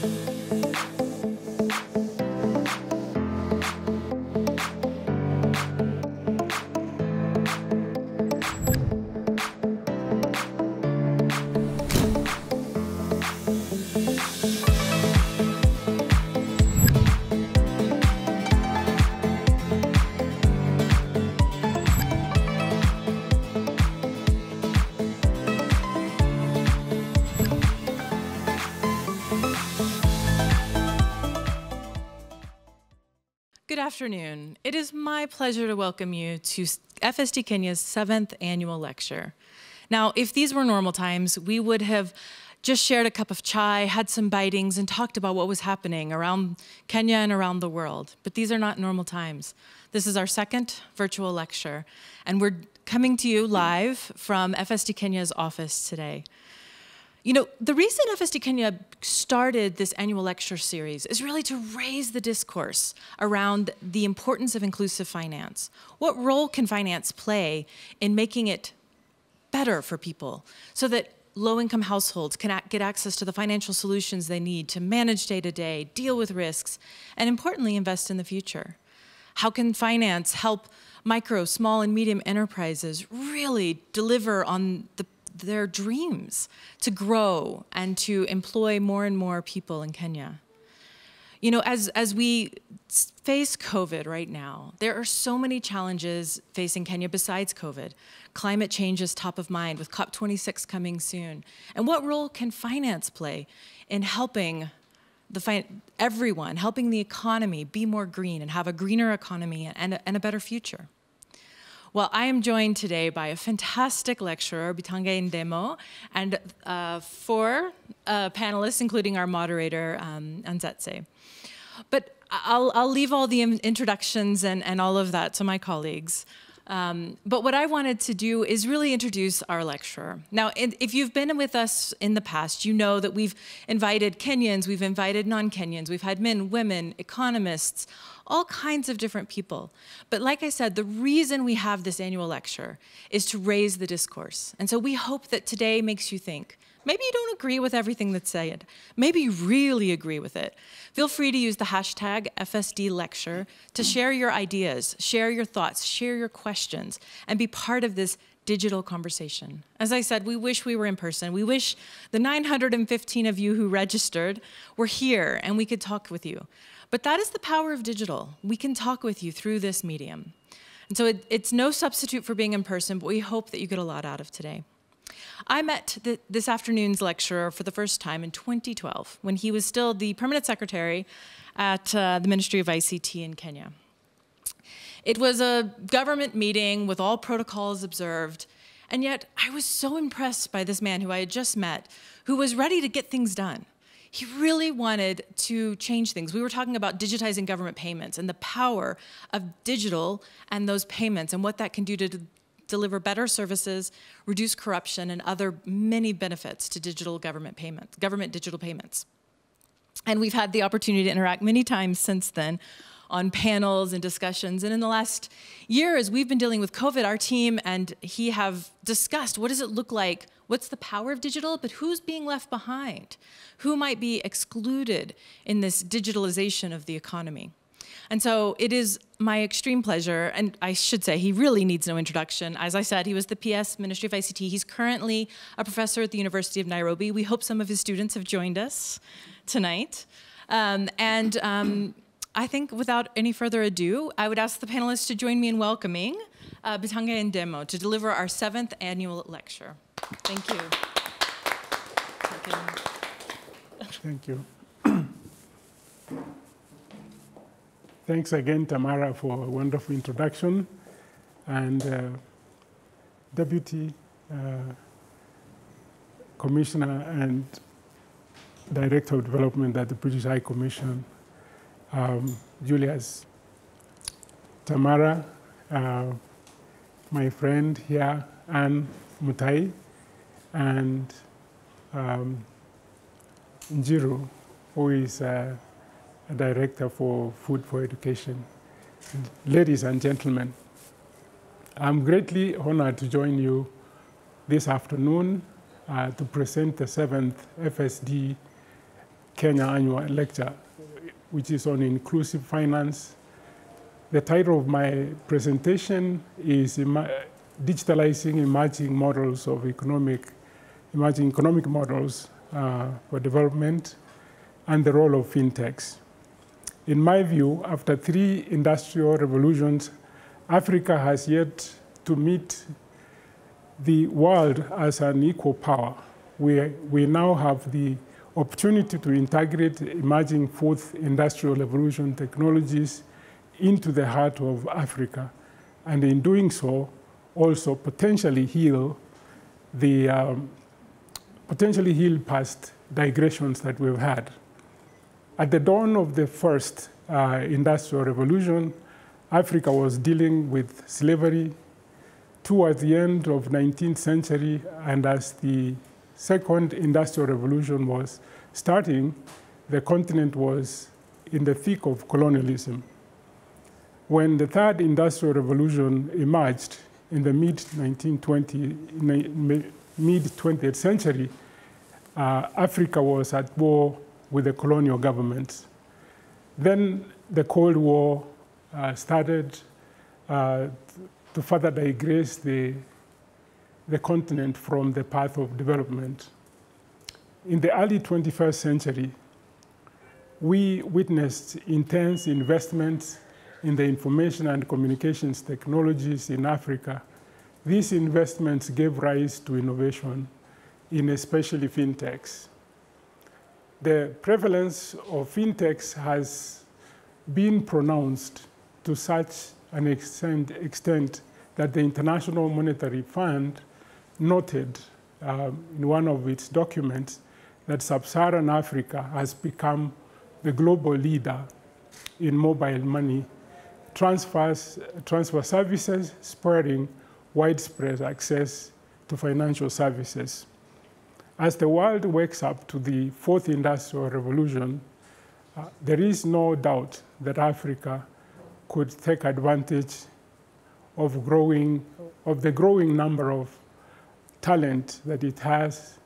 Good afternoon. It is my pleasure to welcome you to FSD Kenya's seventh annual lecture. Now, if these were normal times, we would have just shared a cup of chai, had some bitings, and talked about what was happening around Kenya and around the world. But these are not normal times. This is our second virtual lecture, and we're coming to you live from FSD Kenya's office today. You know, the reason FSD Kenya started this annual lecture series is really to raise the discourse around the importance of inclusive finance. What role can finance play in making it better for people so that low income households can get access to the financial solutions they need to manage day to day, deal with risks, and importantly, invest in the future? How can finance help micro, small, and medium enterprises really deliver on the their dreams to grow and to employ more and more people in Kenya. You know, as, as we face COVID right now, there are so many challenges facing Kenya besides COVID. Climate change is top of mind with COP26 coming soon. And what role can finance play in helping the everyone, helping the economy be more green and have a greener economy and a, and a better future? Well, I am joined today by a fantastic lecturer, Bitange Ndemo, and uh, four uh, panelists, including our moderator, um, Anzetse. But I'll, I'll leave all the introductions and, and all of that to my colleagues. Um, but what I wanted to do is really introduce our lecturer. Now, if you've been with us in the past, you know that we've invited Kenyans, we've invited non-Kenyans, we've had men, women, economists, all kinds of different people. But like I said, the reason we have this annual lecture is to raise the discourse. And so we hope that today makes you think. Maybe you don't agree with everything that's said. Maybe you really agree with it. Feel free to use the hashtag FSD lecture to share your ideas, share your thoughts, share your questions, and be part of this digital conversation. As I said, we wish we were in person. We wish the 915 of you who registered were here and we could talk with you. But that is the power of digital. We can talk with you through this medium. And so it, it's no substitute for being in person, but we hope that you get a lot out of today. I met the, this afternoon's lecturer for the first time in 2012 when he was still the permanent secretary at uh, the Ministry of ICT in Kenya. It was a government meeting with all protocols observed, and yet I was so impressed by this man who I had just met, who was ready to get things done he really wanted to change things. We were talking about digitizing government payments and the power of digital and those payments and what that can do to deliver better services, reduce corruption, and other many benefits to digital government payments, government digital payments. And we've had the opportunity to interact many times since then on panels and discussions. And in the last year, as we've been dealing with COVID, our team and he have discussed what does it look like? What's the power of digital? But who's being left behind? Who might be excluded in this digitalization of the economy? And so it is my extreme pleasure, and I should say he really needs no introduction. As I said, he was the PS Ministry of ICT. He's currently a professor at the University of Nairobi. We hope some of his students have joined us tonight. Um, and um, I think without any further ado, I would ask the panelists to join me in welcoming uh, Bitange Ndemo to deliver our seventh annual lecture. Thank you. Thank you. Thanks again, Tamara, for a wonderful introduction. And uh, Deputy uh, Commissioner and Director of Development at the British High Commission, um, Julius, Tamara, uh, my friend here, Anne Mutahi, and um, Njiru, who is uh, a director for Food for Education. Ladies and gentlemen, I'm greatly honored to join you this afternoon uh, to present the seventh FSD Kenya annual lecture, which is on inclusive finance. The title of my presentation is Digitalizing Emerging Models of Economic, Emerging Economic Models uh, for Development and the Role of FinTechs. In my view, after three industrial revolutions, Africa has yet to meet the world as an equal power. We, we now have the opportunity to integrate emerging fourth industrial revolution technologies into the heart of Africa, and in doing so, also potentially heal the um, potentially heal past digressions that we've had. At the dawn of the first uh, industrial revolution, Africa was dealing with slavery. Towards the end of 19th century, and as the second industrial revolution was starting, the continent was in the thick of colonialism. When the third industrial revolution emerged in the mid 1920, mid 20th century, uh, Africa was at war with the colonial governments. Then the Cold War uh, started uh, to further digress the, the continent from the path of development. In the early 21st century, we witnessed intense investments in the information and communications technologies in Africa. These investments gave rise to innovation in especially fintechs. The prevalence of fintechs has been pronounced to such an extent, extent that the International Monetary Fund noted um, in one of its documents that sub-Saharan Africa has become the global leader in mobile money transfers, transfer services, spurring widespread access to financial services. As the world wakes up to the fourth industrial revolution, uh, there is no doubt that Africa could take advantage of growing of the growing number of talent that it has,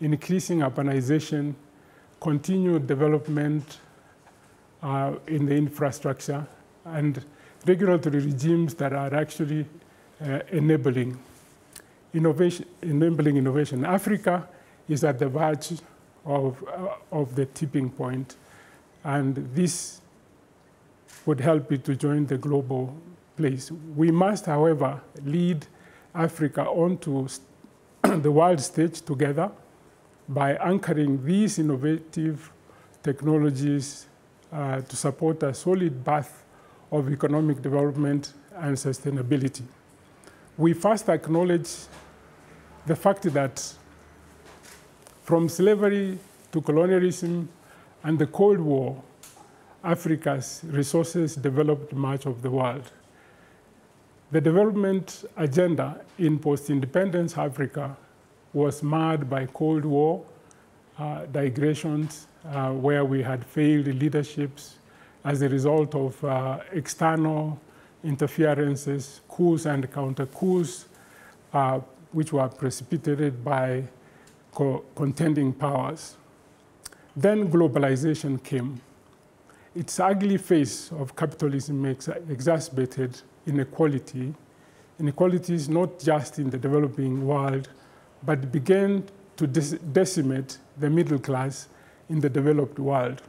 increasing urbanization, continued development uh, in the infrastructure, and regulatory regimes that are actually uh, enabling innovation. Enabling innovation. Africa is at the verge of, uh, of the tipping point, and this would help it to join the global place. We must, however, lead Africa onto the world stage together by anchoring these innovative technologies uh, to support a solid path of economic development and sustainability. We first acknowledge the fact that from slavery to colonialism and the Cold War, Africa's resources developed much of the world. The development agenda in post-independence Africa was marred by Cold War uh, digressions uh, where we had failed leaderships as a result of uh, external interferences, coups and counter coups, uh, which were precipitated by co contending powers. Then globalization came its ugly face of capitalism ex exacerbated inequality, inequalities not just in the developing world, but began to decimate the middle class in the developed world.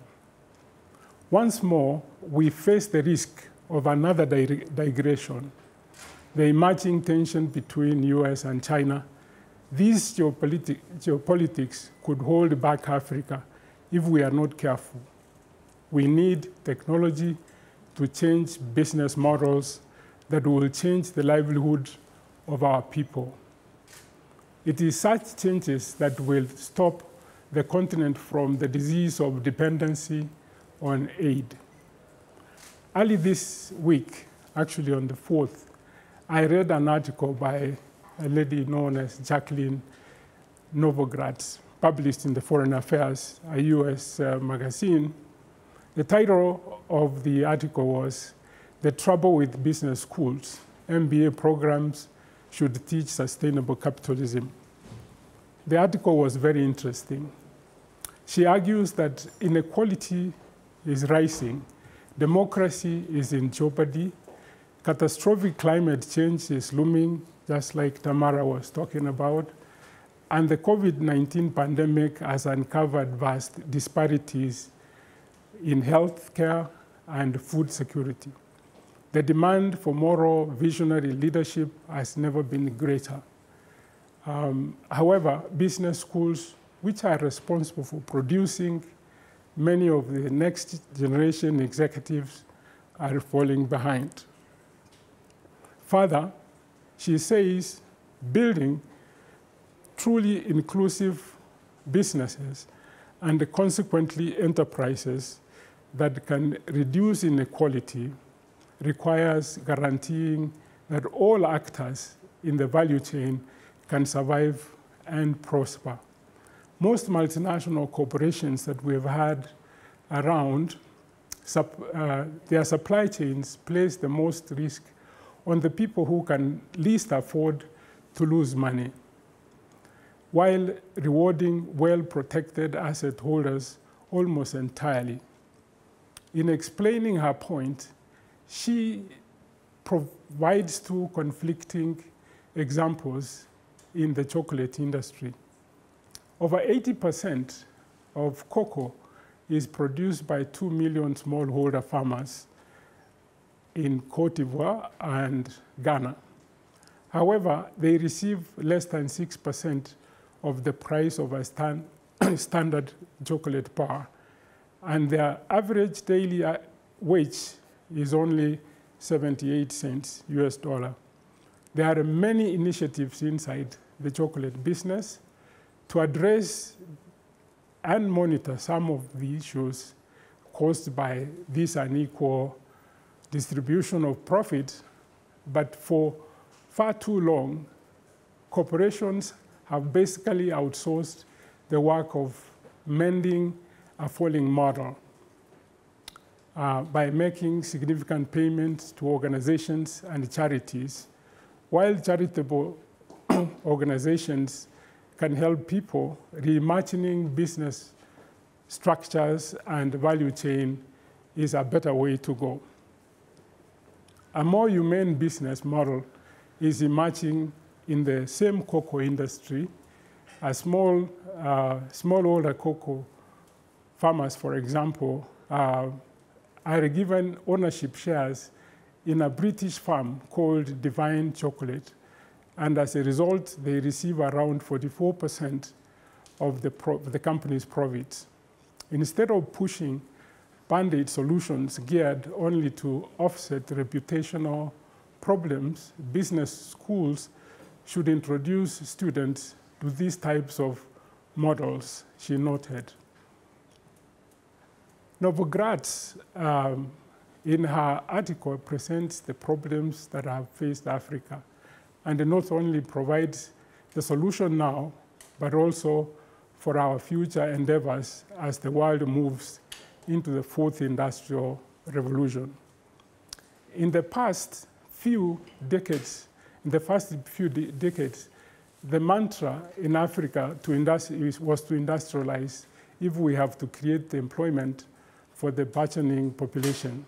Once more, we face the risk of another digression, the emerging tension between US and China. These geopolitics, geopolitics could hold back Africa if we are not careful. We need technology to change business models that will change the livelihood of our people. It is such changes that will stop the continent from the disease of dependency on aid. Early this week, actually on the 4th, I read an article by a lady known as Jacqueline Novogratz, published in the Foreign Affairs, a US uh, magazine, the title of the article was The Trouble with Business Schools MBA Programs Should Teach Sustainable Capitalism. The article was very interesting. She argues that inequality is rising, democracy is in jeopardy, catastrophic climate change is looming, just like Tamara was talking about, and the COVID-19 pandemic has uncovered vast disparities in healthcare and food security. The demand for moral visionary leadership has never been greater. Um, however, business schools, which are responsible for producing many of the next generation executives, are falling behind. Further, she says building truly inclusive businesses and consequently enterprises that can reduce inequality requires guaranteeing that all actors in the value chain can survive and prosper. Most multinational corporations that we've had around, uh, their supply chains place the most risk on the people who can least afford to lose money, while rewarding well-protected asset holders almost entirely. In explaining her point, she provides two conflicting examples in the chocolate industry. Over 80% of cocoa is produced by 2 million smallholder farmers in Cote d'Ivoire and Ghana. However, they receive less than 6% of the price of a stand, standard chocolate bar, and their average daily uh, wage is only 78 cents US dollar. There are many initiatives inside the chocolate business to address and monitor some of the issues caused by this unequal distribution of profit, but for far too long, corporations have basically outsourced the work of mending a falling model uh, by making significant payments to organizations and charities, while charitable organizations can help people reimagining business structures and value chain is a better way to go. A more humane business model is emerging in the same cocoa industry. A small, uh, smallholder cocoa farmers, for example, uh, are given ownership shares in a British farm called Divine Chocolate. And as a result, they receive around 44% of the, the company's profits. Instead of pushing band-aid solutions geared only to offset reputational problems, business schools should introduce students to these types of models, she noted. Novogratz, um, in her article, presents the problems that have faced Africa, and not only provides the solution now, but also for our future endeavors as the world moves into the fourth industrial revolution. In the past few decades, in the first few de decades, the mantra in Africa to was to industrialize if we have to create the employment for the burgeoning population.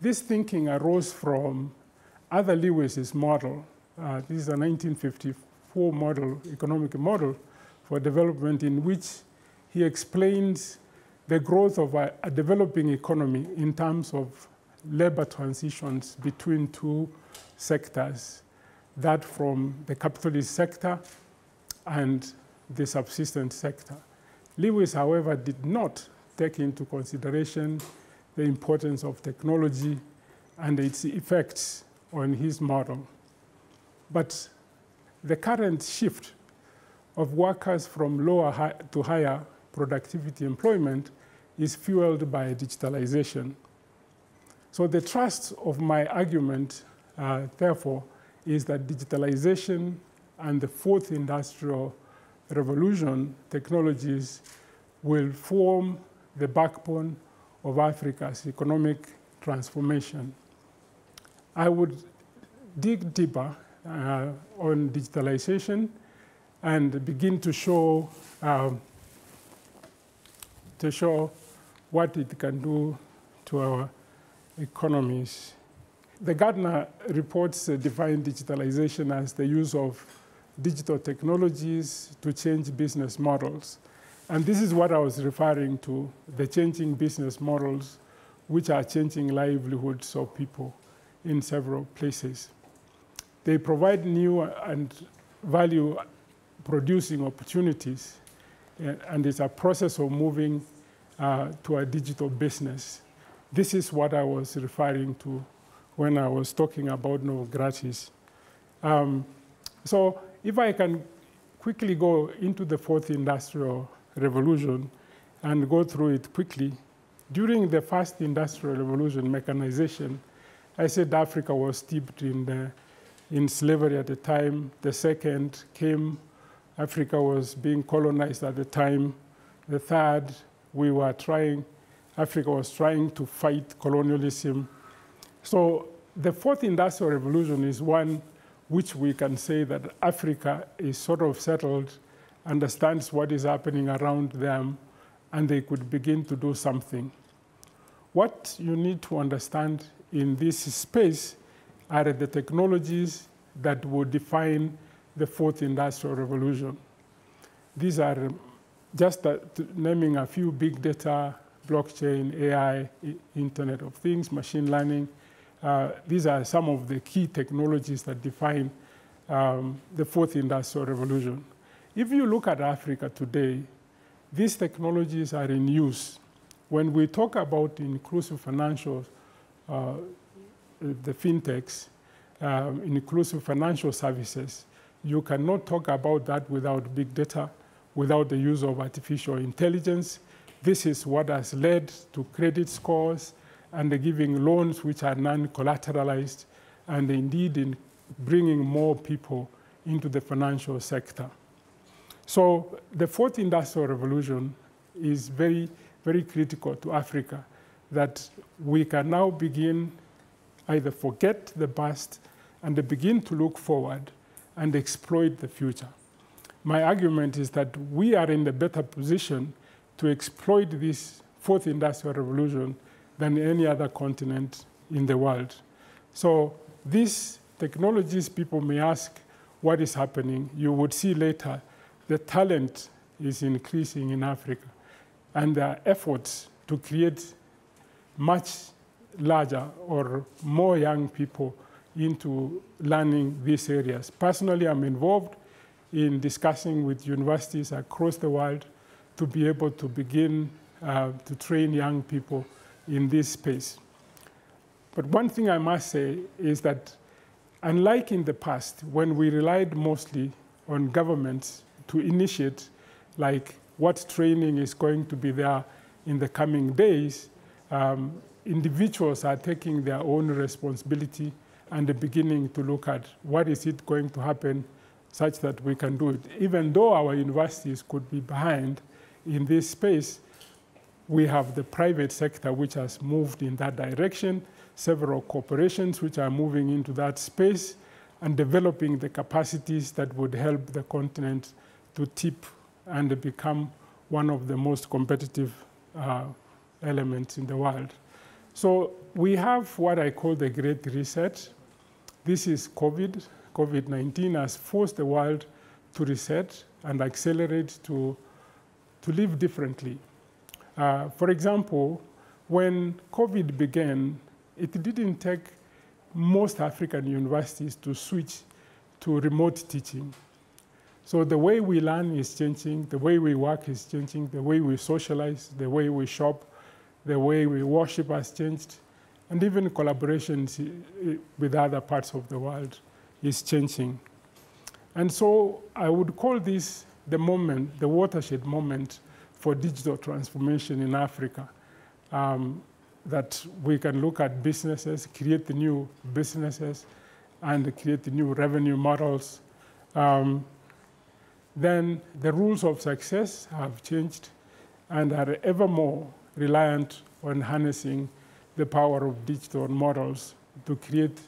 This thinking arose from Arthur Lewis's model. Uh, this is a 1954 model, economic model for development in which he explains the growth of a, a developing economy in terms of labor transitions between two sectors, that from the capitalist sector and the subsistence sector. Lewis, however, did not take into consideration the importance of technology and its effects on his model. But the current shift of workers from lower to higher productivity employment is fueled by digitalization. So the thrust of my argument, uh, therefore, is that digitalization and the fourth industrial revolution technologies will form the backbone of Africa's economic transformation. I would dig deeper on digitalization and begin to show uh, to show what it can do to our economies. The Gartner reports define digitalization as the use of digital technologies to change business models. And this is what I was referring to, the changing business models which are changing livelihoods of people in several places. They provide new and value producing opportunities, and it's a process of moving uh, to a digital business. This is what I was referring to when I was talking about Novogratz. Um, so if I can quickly go into the fourth industrial revolution and go through it quickly, during the first industrial revolution, mechanization, I said Africa was steeped in, the, in slavery at the time. The second came, Africa was being colonized at the time. The third, we were trying, Africa was trying to fight colonialism. So the fourth industrial revolution is one which we can say that Africa is sort of settled, understands what is happening around them, and they could begin to do something. What you need to understand in this space are the technologies that will define the fourth industrial revolution. These are just a, naming a few big data, blockchain, AI, Internet of Things, machine learning. Uh, these are some of the key technologies that define um, the fourth industrial revolution. If you look at Africa today, these technologies are in use when we talk about inclusive financial, uh, the fintechs, um, inclusive financial services, you cannot talk about that without big data, without the use of artificial intelligence. This is what has led to credit scores and the giving loans which are non-collateralized, and indeed in bringing more people into the financial sector. So the fourth industrial revolution is very very critical to Africa that we can now begin either forget the past and begin to look forward and exploit the future. My argument is that we are in a better position to exploit this fourth industrial revolution than any other continent in the world. So these technologies, people may ask what is happening. You would see later the talent is increasing in Africa and their efforts to create much larger or more young people into learning these areas. Personally, I'm involved in discussing with universities across the world to be able to begin uh, to train young people in this space. But one thing I must say is that unlike in the past, when we relied mostly on governments to initiate like what training is going to be there in the coming days, um, individuals are taking their own responsibility and beginning to look at what is it going to happen such that we can do it. Even though our universities could be behind in this space, we have the private sector which has moved in that direction, several corporations which are moving into that space and developing the capacities that would help the continent to tip and become one of the most competitive uh, elements in the world. So we have what I call the Great Reset. This is COVID. COVID-19 has forced the world to reset and accelerate to, to live differently. Uh, for example, when COVID began, it didn't take most African universities to switch to remote teaching. So the way we learn is changing, the way we work is changing, the way we socialize, the way we shop, the way we worship has changed, and even collaborations with other parts of the world is changing. And so I would call this the moment, the watershed moment for digital transformation in Africa. Um, that we can look at businesses, create new businesses, and create new revenue models. Um, then the rules of success have changed and are ever more reliant on harnessing the power of digital models to create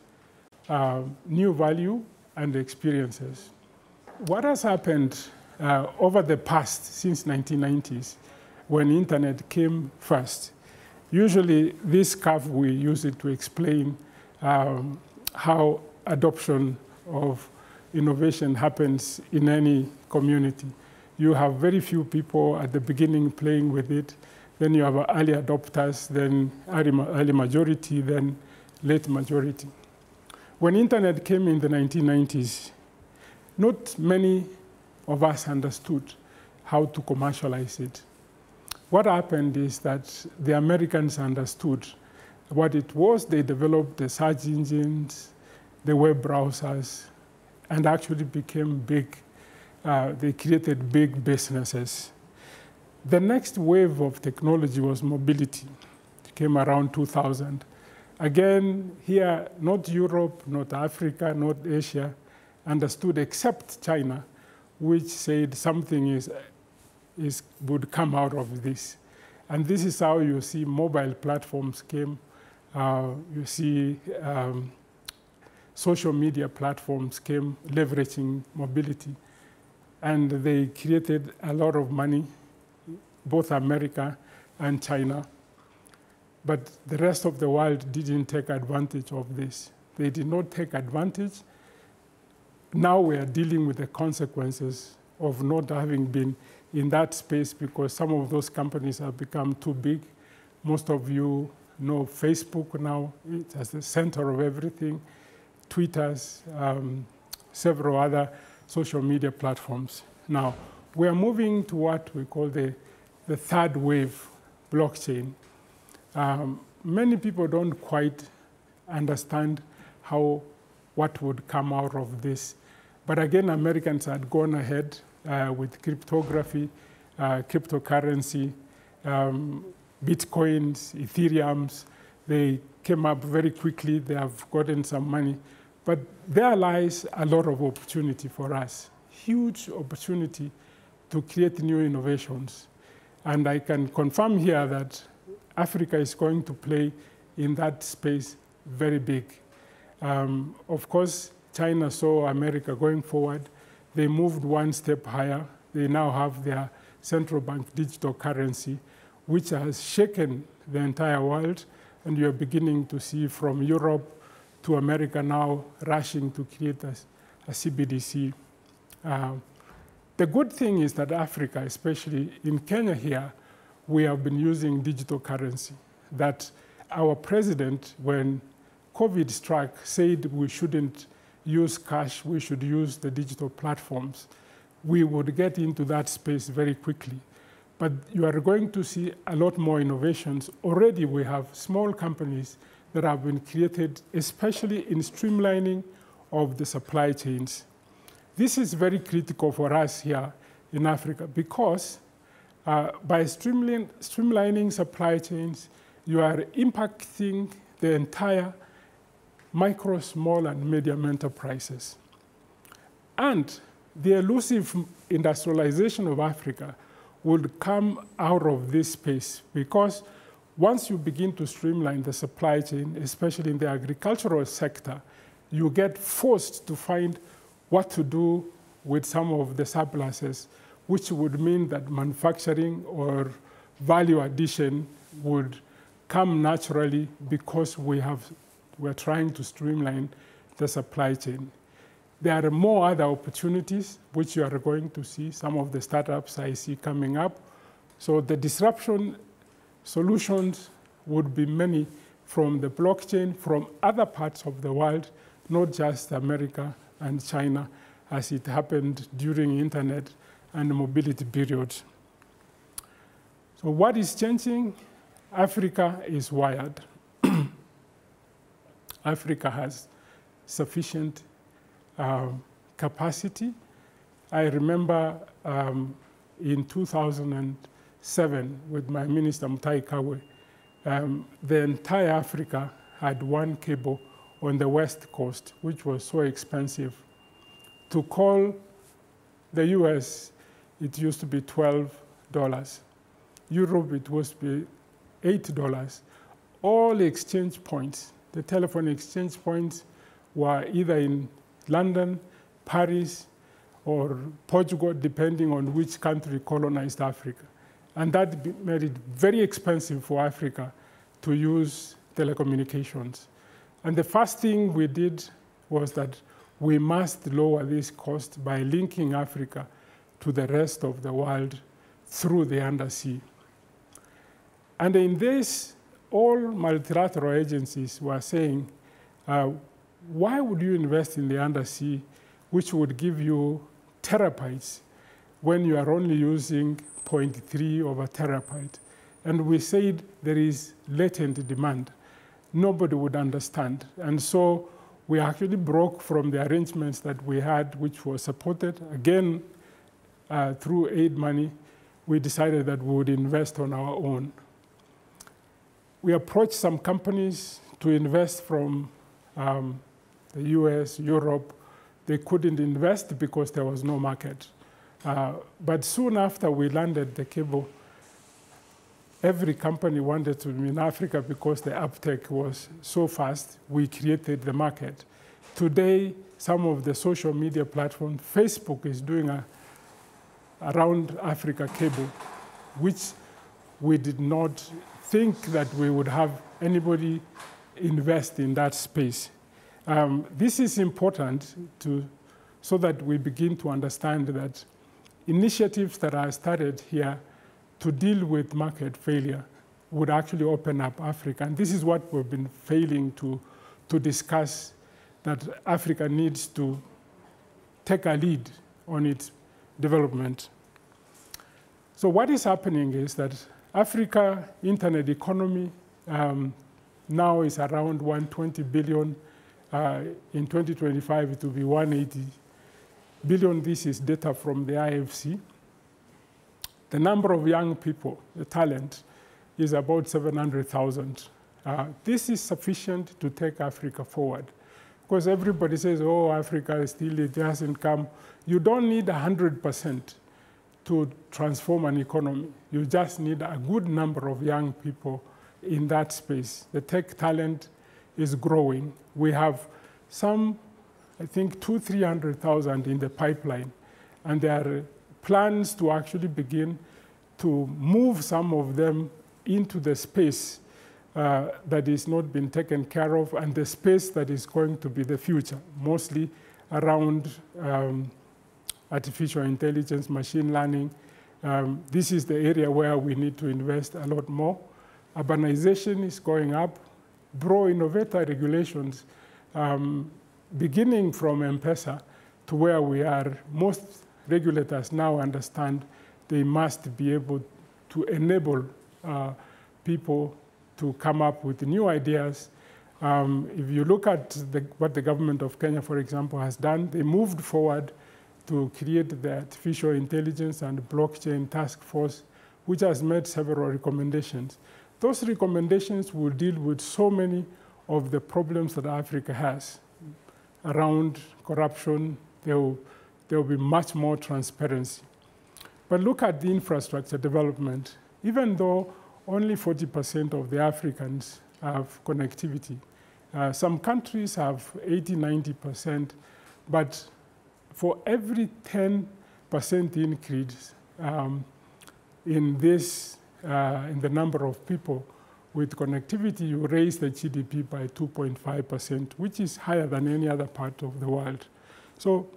uh, new value and experiences. What has happened uh, over the past, since 1990s, when internet came first. Usually, this curve, we use it to explain um, how adoption of innovation happens in any community. You have very few people at the beginning playing with it. Then you have early adopters, then early majority, then late majority. When internet came in the 1990s, not many of us understood how to commercialize it. What happened is that the Americans understood what it was. They developed the search engines, the web browsers, and actually became big. Uh, they created big businesses. The next wave of technology was mobility. It came around 2000. Again, here, not Europe, not Africa, not Asia, understood except China, which said something is, is, would come out of this. And this is how you see mobile platforms came. Uh, you see um, social media platforms came leveraging mobility. And they created a lot of money, both America and China. But the rest of the world didn't take advantage of this. They did not take advantage. Now we are dealing with the consequences of not having been in that space because some of those companies have become too big. Most of you know Facebook now, it's at the center of everything. Twitter's, um, several other social media platforms. Now, we are moving to what we call the, the third wave blockchain. Um, many people don't quite understand how what would come out of this. But again, Americans had gone ahead uh, with cryptography, uh, cryptocurrency, um, bitcoins, ethereums. They came up very quickly. They have gotten some money. But there lies a lot of opportunity for us, huge opportunity to create new innovations. And I can confirm here that Africa is going to play in that space very big. Um, of course, China saw America going forward. They moved one step higher. They now have their central bank digital currency, which has shaken the entire world. And you're beginning to see from Europe to America now rushing to create a, a CBDC. Uh, the good thing is that Africa, especially in Kenya here, we have been using digital currency. That our president, when COVID struck, said we shouldn't use cash, we should use the digital platforms. We would get into that space very quickly. But you are going to see a lot more innovations. Already we have small companies that have been created, especially in streamlining of the supply chains. This is very critical for us here in Africa because uh, by streamlining, streamlining supply chains, you are impacting the entire micro, small, and medium enterprises. And the elusive industrialization of Africa would come out of this space because once you begin to streamline the supply chain, especially in the agricultural sector, you get forced to find what to do with some of the surpluses, which would mean that manufacturing or value addition would come naturally because we have, we're trying to streamline the supply chain. There are more other opportunities which you are going to see, some of the startups I see coming up. So the disruption solutions would be many from the blockchain, from other parts of the world, not just America and China, as it happened during internet and mobility period. So what is changing? Africa is wired. Africa has sufficient uh, capacity. I remember um, in 2007 with my minister Mutahi Kagwe, um, the entire Africa had one cable on the west coast, which was so expensive. To call the US, it used to be $12. Europe, it was be $8. All exchange points, the telephone exchange points, were either in London, Paris, or Portugal, depending on which country colonized Africa. And that made it very expensive for Africa to use telecommunications. And the first thing we did was that we must lower this cost by linking Africa to the rest of the world through the undersea. And in this, all multilateral agencies were saying, uh, why would you invest in the undersea, which would give you terabytes when you are only using 0.3 of a terabyte? And we said there is latent demand. Nobody would understand. And so we actually broke from the arrangements that we had, which were supported, again, uh, through aid money. We decided that we would invest on our own. We approached some companies to invest from um, the US, Europe. They couldn't invest because there was no market. Uh, but soon after we landed the cable, every company wanted to be in Africa because the uptake was so fast, we created the market. Today, some of the social media platforms, Facebook is doing a around Africa cable, which we did not think that we would have anybody invest in that space. Um, this is important to, so that we begin to understand that initiatives that are started here to deal with market failure would actually open up Africa. And this is what we've been failing to, to discuss, that Africa needs to take a lead on its development. So what is happening is that Africa internet economy um, now is around 120 billion. Uh, in 2025, it will be 180 billion. This is data from the IFC. The number of young people, the talent, is about 700,000. Uh, this is sufficient to take Africa forward. Because everybody says, oh, Africa is still it hasn't come. You don't need 100% to transform an economy. You just need a good number of young people in that space. The tech talent is growing. We have some, I think, two, 300,000 in the pipeline. And there are plans to actually begin to move some of them into the space uh, that is not being taken care of and the space that is going to be the future, mostly around um, artificial intelligence, machine learning. Um, this is the area where we need to invest a lot more. Urbanization is going up. Bro innovator regulations, um, beginning from M-Pesa to where we are, most regulators now understand they must be able to enable uh, people to come up with new ideas. Um, if you look at the, what the government of Kenya, for example, has done, they moved forward to create the artificial intelligence and blockchain task force, which has made several recommendations. Those recommendations will deal with so many of the problems that Africa has around corruption. There will, there will be much more transparency. But look at the infrastructure development. Even though only 40% of the Africans have connectivity, uh, some countries have 80, 90%, but for every 10% increase um, in this, uh, in the number of people with connectivity, you raise the GDP by 2.5%, which is higher than any other part of the world. So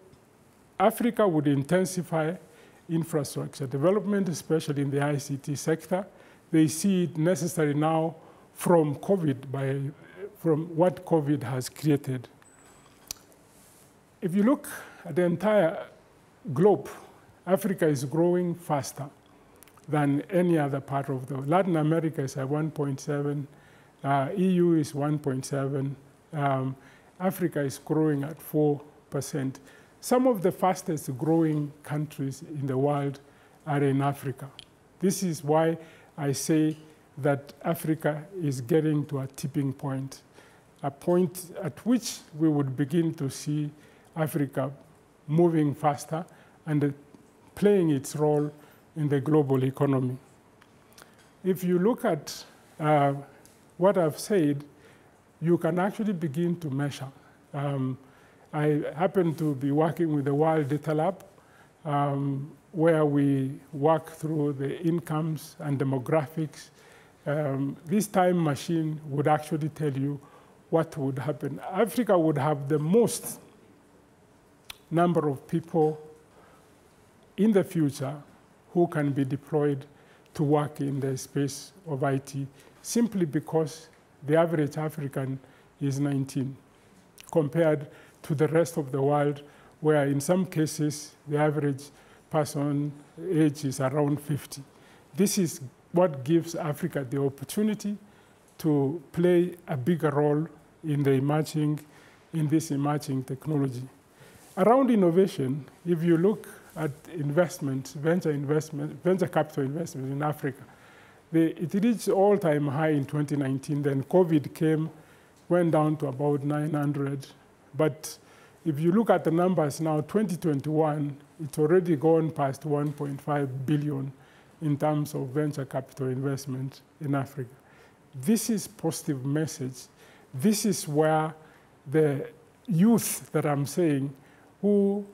Africa would intensify infrastructure development, especially in the ICT sector. They see it necessary now from COVID, by, from what COVID has created. If you look at the entire globe, Africa is growing faster than any other part of the world. Latin America is at 1.7, uh, EU is 1.7, um, Africa is growing at 4%. Some of the fastest growing countries in the world are in Africa. This is why I say that Africa is getting to a tipping point, a point at which we would begin to see Africa moving faster and playing its role in the global economy. If you look at uh, what I've said, you can actually begin to measure. Um, I happen to be working with the World Data Lab. um, where we work through the incomes and demographics. Um, this time machine would actually tell you what would happen. Africa would have the most number of people in the future who can be deployed to work in the space of IT simply because the average African is 19 compared to the rest of the world where in some cases the average person age is around 50. This is what gives Africa the opportunity to play a bigger role in the emerging, in this emerging technology. Around innovation, if you look at investment, venture investment, venture capital investment in Africa, it reached all-time high in 2019. Then COVID came, went down to about 900. But if you look at the numbers now, 2021, it's already gone past 1.5 billion in terms of venture capital investment in Africa. This is positive message. This is where the youth that I'm saying, who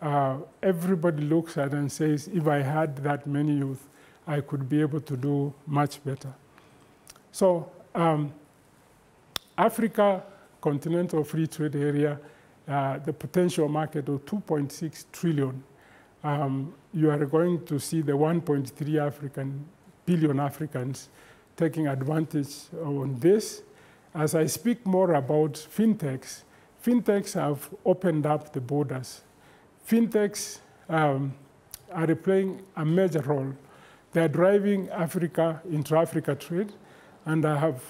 uh, everybody looks at and says, if I had that many youth, I could be able to do much better. So um, Africa, continental free trade area, uh, the potential market of 2.6 trillion. Um, you are going to see the 1.3 African billion Africans taking advantage on this. As I speak more about fintechs, fintechs have opened up the borders fintechs um, are playing a major role. They're driving Africa into Africa trade, and I have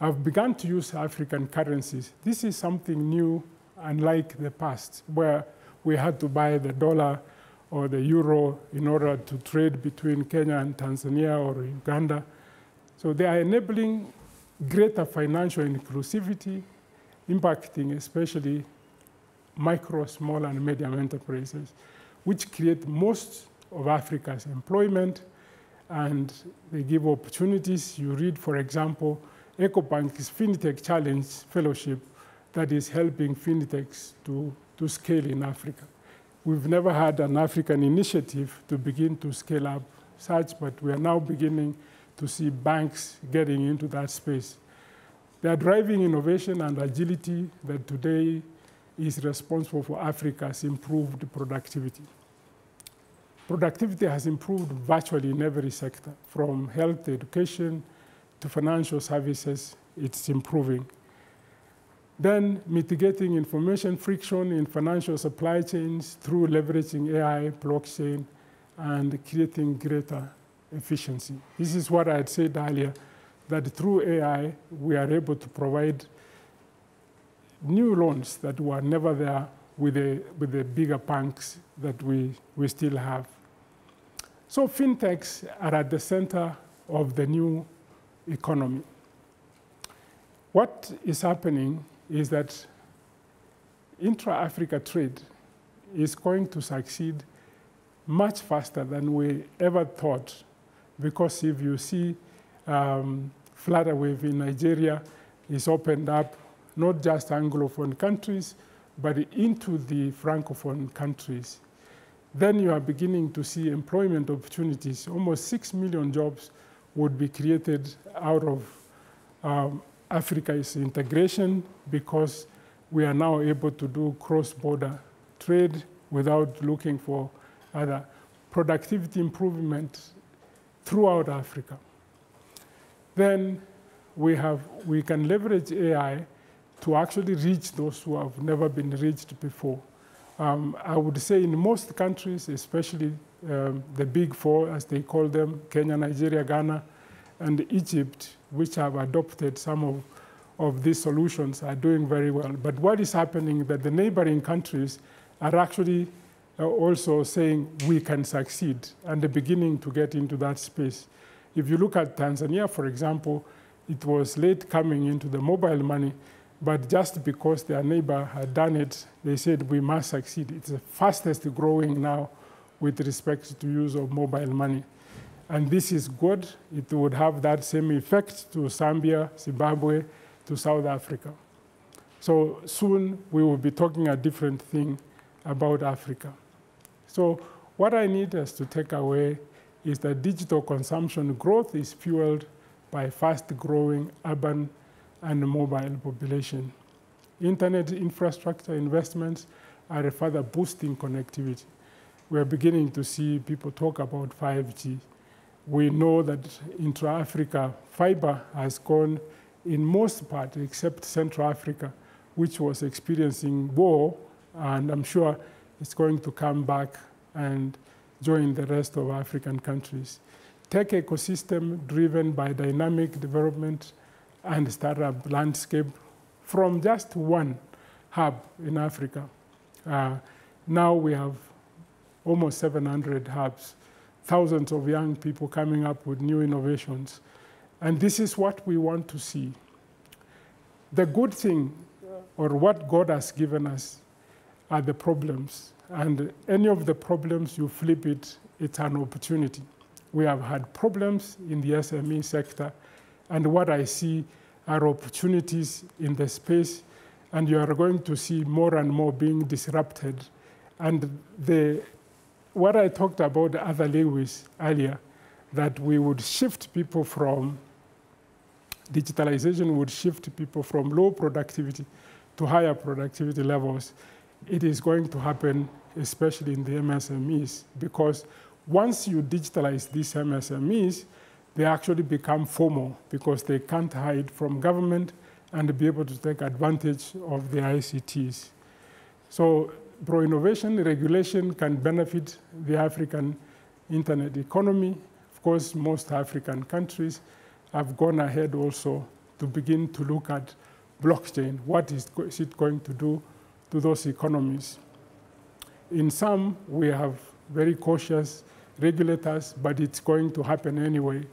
I've begun to use African currencies. This is something new, unlike the past, where we had to buy the dollar or the euro in order to trade between Kenya and Tanzania or Uganda. So they are enabling greater financial inclusivity, impacting especially micro, small, and medium enterprises, which create most of Africa's employment, and they give opportunities. You read, for example, Ecobank's FinTech Challenge Fellowship that is helping fintechs to, to scale in Africa. We've never had an African initiative to begin to scale up such, but we are now beginning to see banks getting into that space. They are driving innovation and agility that today is responsible for Africa's improved productivity. Productivity has improved virtually in every sector, from health, to education, to financial services, it's improving. Then mitigating information friction in financial supply chains through leveraging AI, blockchain, and creating greater efficiency. This is what I had said earlier, that through AI, we are able to provide new loans that were never there with the, with the bigger banks that we, we still have. So fintechs are at the center of the new economy. What is happening is that intra-Africa trade is going to succeed much faster than we ever thought. Because if you see um, Flutterwave in Nigeria is opened up not just Anglophone countries, but into the Francophone countries. Then you are beginning to see employment opportunities. Almost 6 million jobs would be created out of um, Africa's integration because we are now able to do cross-border trade without looking for other productivity improvement throughout Africa. Then we, have, we can leverage AI to actually reach those who have never been reached before. Um, I would say in most countries, especially um, the big four, as they call them, Kenya, Nigeria, Ghana, and Egypt, which have adopted some of, of these solutions, are doing very well. But what is happening is that the neighboring countries are actually uh, also saying we can succeed, and they're beginning to get into that space. If you look at Tanzania, for example, it was late coming into the mobile money, but just because their neighbor had done it, they said we must succeed. It's the fastest growing now with respect to use of mobile money. And this is good. It would have that same effect to Zambia, Zimbabwe, to South Africa. So soon we will be talking a different thing about Africa. So what I need us to take away is that digital consumption growth is fueled by fast-growing urban and mobile population. Internet infrastructure investments are further boosting connectivity. We're beginning to see people talk about 5G. We know that intra-Africa fiber has gone in most part except Central Africa, which was experiencing war, and I'm sure it's going to come back and join the rest of African countries. Tech ecosystem driven by dynamic development and startup landscape from just one hub in Africa. Uh, now we have almost 700 hubs, thousands of young people coming up with new innovations. And this is what we want to see. The good thing, or what God has given us, are the problems. And any of the problems, you flip it, it's an opportunity. We have had problems in the SME sector, and what I see are opportunities in the space, and you are going to see more and more being disrupted. And the, what I talked about Arthur Lewis earlier, that we would shift people from, digitalization would shift people from low productivity to higher productivity levels. It is going to happen especially in the MSMEs, because once you digitalize these MSMEs, they actually become formal because they can't hide from government and be able to take advantage of the ICTs. So pro-innovation regulation can benefit the African internet economy. Of course, most African countries have gone ahead also to begin to look at blockchain. What is, is it going to do to those economies? In some, we have very cautious regulators, but it's going to happen anyway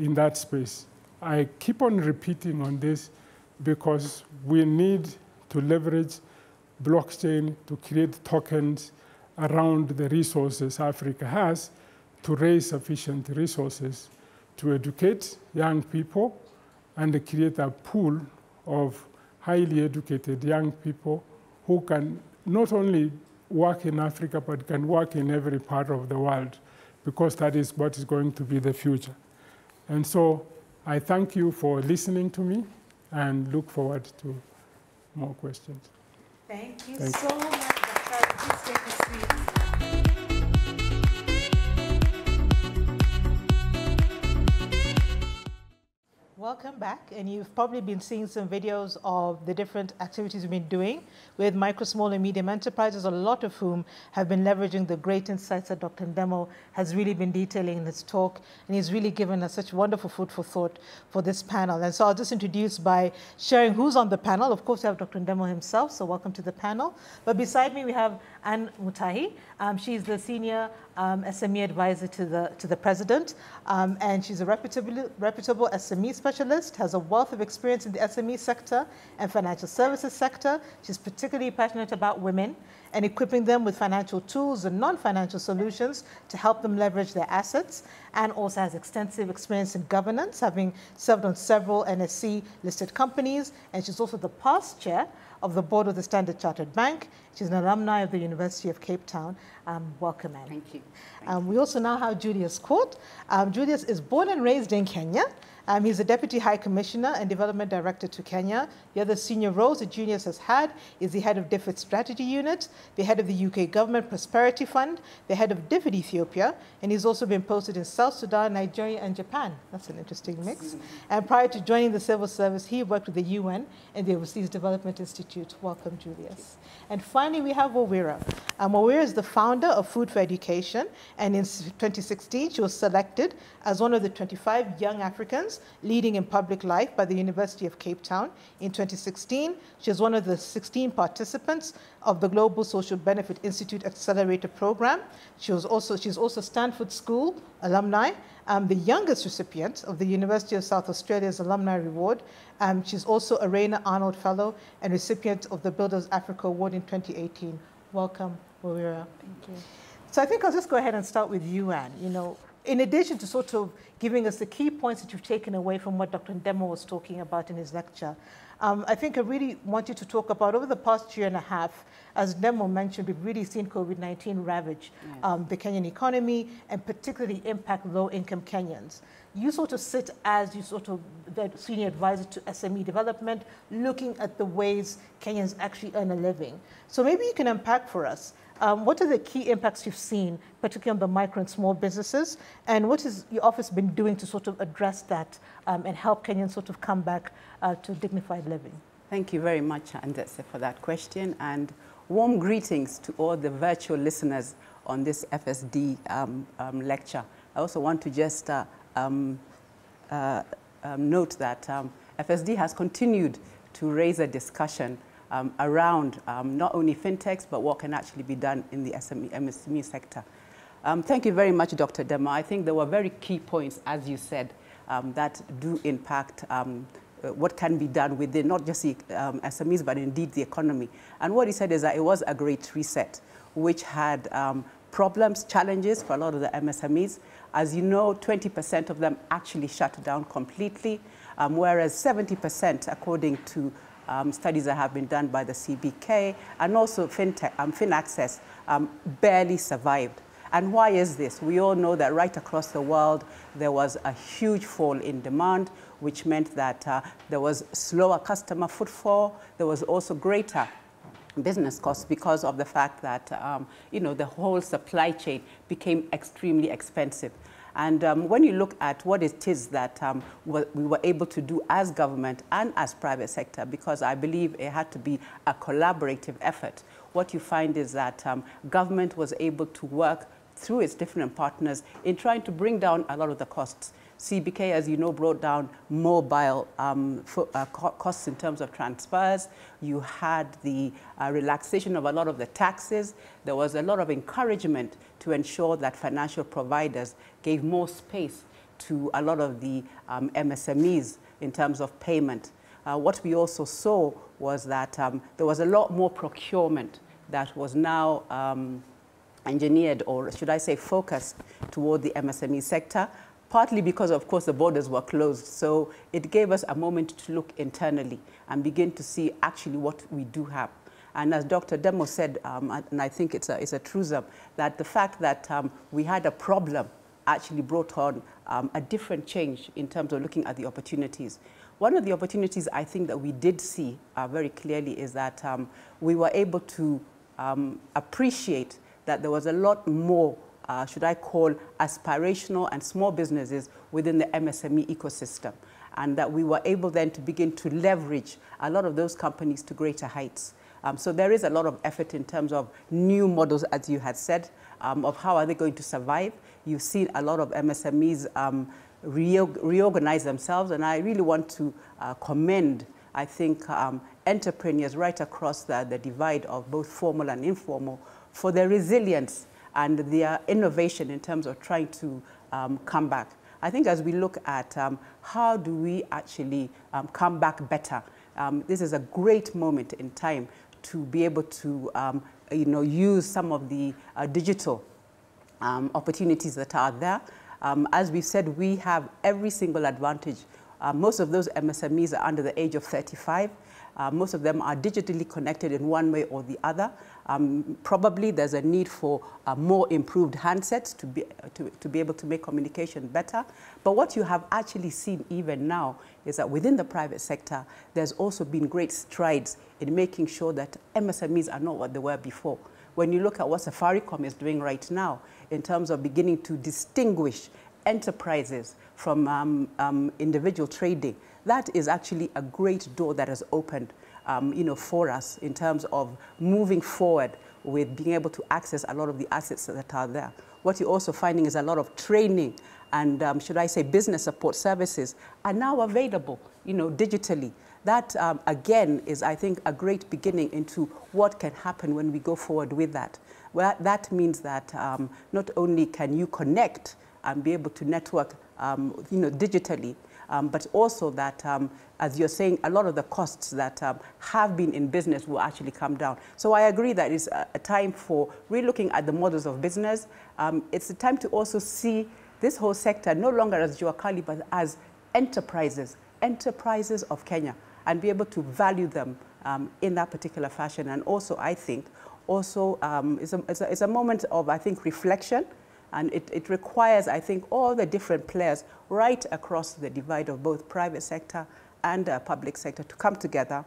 in that space. I keep on repeating on this because we need to leverage blockchain to create tokens around the resources Africa has to raise sufficient resources to educate young people and create a pool of highly educated young people who can not only work in Africa but can work in every part of the world because that is what is going to be the future. And so I thank you for listening to me and look forward to more questions. Thank you thank so you. much, Dr. Welcome back, and you've probably been seeing some videos of the different activities we've been doing with micro, small, and medium enterprises, a lot of whom have been leveraging the great insights that Dr. Ndemo has really been detailing in his talk, and he's really given us such wonderful food for thought for this panel. And so I'll just introduce by sharing who's on the panel. Of course, we have Dr. Ndemo himself, so welcome to the panel. But beside me, we have Anne Mutahi. Um, she's the senior um, SME advisor to the, to the president, um, and she's a reputable, reputable SME specialist, has a wealth of experience in the SME sector and financial services sector. She's particularly passionate about women and equipping them with financial tools and non-financial solutions to help them leverage their assets, and also has extensive experience in governance, having served on several NSE-listed companies, and she's also the past chair of the board of the Standard Chartered Bank. She's an alumni of the University of Cape Town. Um, welcome, Anne. Thank you. Thank um, we also now have Julius Court. Um, Julius is born and raised in Kenya. Um, he's the Deputy High Commissioner and Development Director to Kenya. The other senior roles that Julius has had is the head of DFID Strategy Unit, the head of the UK Government Prosperity Fund, the head of DFID Ethiopia, and he's also been posted in South Sudan, Nigeria, and Japan. That's an interesting mix. And prior to joining the civil service, he worked with the UN and the Overseas Development Institute. Welcome, Julius. And finally, we have Wawira. Um, is the founder of Food for Education, and in 2016, she was selected as one of the 25 young Africans leading in public life by the University of Cape Town. In 2016, she was one of the 16 participants of the Global Social Benefit Institute Accelerator Program. She was also, she's also Stanford School alumni, um, the youngest recipient of the University of South Australia's Alumni Reward. Um, she's also a Rainer Arnhold Fellow and recipient of the Builders Africa Award in 2018. Welcome, Wawira. Thank you. So I think I'll just go ahead and start with you, Anne. You know, in addition to sort of giving us the key points that you've taken away from what Dr. Ndemo was talking about in his lecture, um, I think I really want you to talk about over the past year and a half, as Ndemo mentioned, we've really seen COVID-19 ravage yes. um, the Kenyan economy and particularly impact low-income Kenyans. You sort of sit as you sort of the senior advisor to SME development, looking at the ways Kenyans actually earn a living. So maybe you can unpack for us um, what are the key impacts you've seen, particularly on the micro and small businesses? And what has your office been doing to sort of address that um, and help Kenyans sort of come back uh, to dignified living? Thank you very much, Andetse, for that question. And warm greetings to all the virtual listeners on this FSD um, um, lecture. I also want to just uh, um, uh, um, note that FSD has continued to raise a discussion um, around um, not only fintechs, but what can actually be done in the SME, MSME sector. Um, thank you very much, Dr. Ndemo. I think there were very key points, as you said, um, that do impact um, uh, what can be done within not just the SMEs, but indeed the economy. And what he said is that it was a great reset, which had problems, challenges for a lot of the MSMEs. As you know, 20% of them actually shut down completely, um, whereas 70%, according to um, studies that have been done by the CBK and also FinTech, um, FinAccess um, barely survived. And why is this? We all know that right across the world, there was a huge fall in demand, which meant that uh, there was slower customer footfall. There was also greater business costs because of the fact that, um, you know, the whole supply chain became extremely expensive. And um, when you look at what it is that um, we were able to do as government and as private sector, because I believe it had to be a collaborative effort, what you find is that um, government was able to work through its different partners in trying to bring down a lot of the costs. CBK, as you know, brought down mobile um, for, uh, co costs in terms of transfers. You had the uh, relaxation of a lot of the taxes. There was a lot of encouragement to ensure that financial providers gave more space to a lot of the um, MSMEs in terms of payment. Uh, what we also saw was that um, there was a lot more procurement that was now um, engineered, or should I say focused, toward the MSME sector partly because, of course, the borders were closed. So it gave us a moment to look internally and begin to see actually what we do have. And as Dr. Ndemo said, um, and I think it's a, it's a truism, that the fact that um, we had a problem actually brought on um, a different change in terms of looking at the opportunities. One of the opportunities I think that we did see uh, very clearly is that um, we were able to um, appreciate that there was a lot more uh, should I call, aspirational and small businesses within the MSME ecosystem. And that we were able then to begin to leverage a lot of those companies to greater heights. Um, so there is a lot of effort in terms of new models, as you had said, um, of how are they going to survive. You've seen a lot of MSMEs um, reorganize themselves, and I really want to uh, commend, I think, um, entrepreneurs right across the, the divide of both formal and informal for their resilience and their innovation in terms of trying to um, come back. I think as we look at um, how do we actually um, come back better, um, this is a great moment in time to be able to um, you know, use some of the uh, digital um, opportunities that are there. as we said, we have every single advantage. Uh, most of those MSMEs are under the age of 35. Uh, most of them are digitally connected in one way or the other. Um, probably there's a need for uh, more improved handsets to be, to, to be able to make communication better. But what you have actually seen even now is that within the private sector, there's also been great strides in making sure that MSMEs are not what they were before. When you look at what Safaricom is doing right now in terms of beginning to distinguish enterprises from um, um, individual trading, that is actually a great door that has opened um, you know, for us in terms of moving forward with being able to access a lot of the assets that are there. What you're also finding is a lot of training and, um, should I say, business support services are now available, you know, digitally. That, um, again, is, I think, a great beginning into what can happen when we go forward with that. Well, that means that um, not only can you connect and be able to network, um, you know, digitally, um, but also that, um, as you're saying, a lot of the costs that um, have been in business will actually come down. So I agree that it's a, time for relooking at the models of business. Um, it's a time to also see this whole sector no longer as Jua Kali, but as enterprises, enterprises of Kenya, and be able to value them um, in that particular fashion. And also, I think, also um, is, a, is, a, is a moment of, I think, reflection. And it, it requires, I think, all the different players right across the divide of both private sector and uh, public sector to come together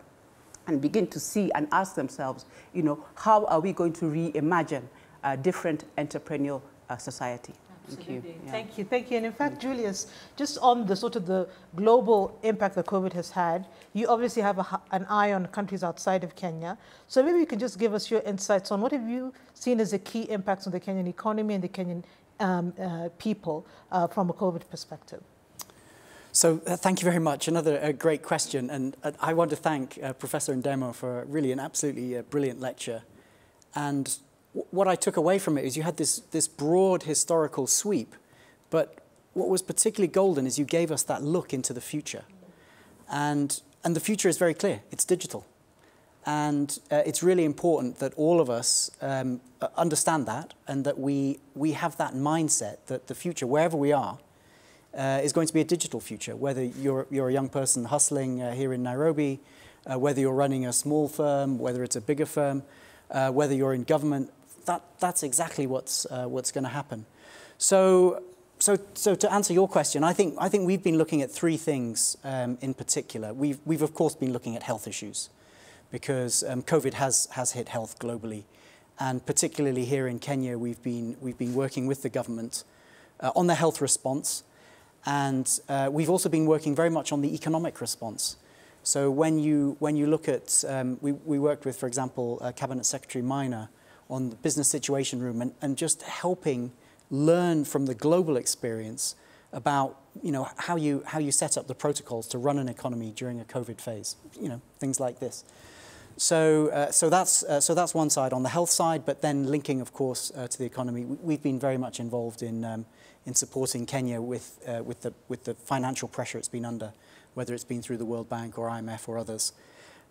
and begin to see and ask themselves, you know, how are we going to reimagine a different entrepreneurial uh, society? Thank you. Yeah. Thank you. Thank you. And in fact, Julius, just on the sort of the global impact that COVID has had, you obviously have a, an eye on countries outside of Kenya. So maybe you can just give us your insights on what have you seen as the key impacts on the Kenyan economy and the Kenyan um, uh, people uh, from a COVID perspective. So uh, thank you very much. Another uh, great question. And uh, I want to thank uh, Professor Ndemo for really an absolutely brilliant lecture. And what I took away from it is you had this, this broad historical sweep, but what was particularly golden is you gave us that look into the future. And, and the future is very clear. It's digital. And uh, it's really important that all of us um, understand that and that we, we have that mindset that the future, wherever we are, uh, is going to be a digital future, whether you're, you're a young person hustling uh, here in Nairobi, uh, whether you're running a small firm, whether it's a bigger firm, uh, whether you're in government, that, that's exactly what's, uh, what's going to happen. So, so, so to answer your question, I think, I think we've been looking at three things um, in particular. We've, we've, of course, been looking at health issues because um, COVID has, has hit health globally. And particularly here in Kenya, we've been, we've been working with the government uh, on the health response. And uh, we've also been working very much on the economic response. So when you, when you look at, um, we, we worked with, for example, uh, Cabinet Secretary Maina on the business situation room and, and just helping learn from the global experience about you know, how, you, how you set up the protocols to run an economy during a COVID phase, you know, things like this. So, uh, so, that's, uh, so that's one side on the health side, but then linking, of course, uh, to the economy. We've been very much involved in, um, in supporting Kenya with, uh, with, the, with the financial pressure it's been under, whether it's been through the World Bank or IMF or others.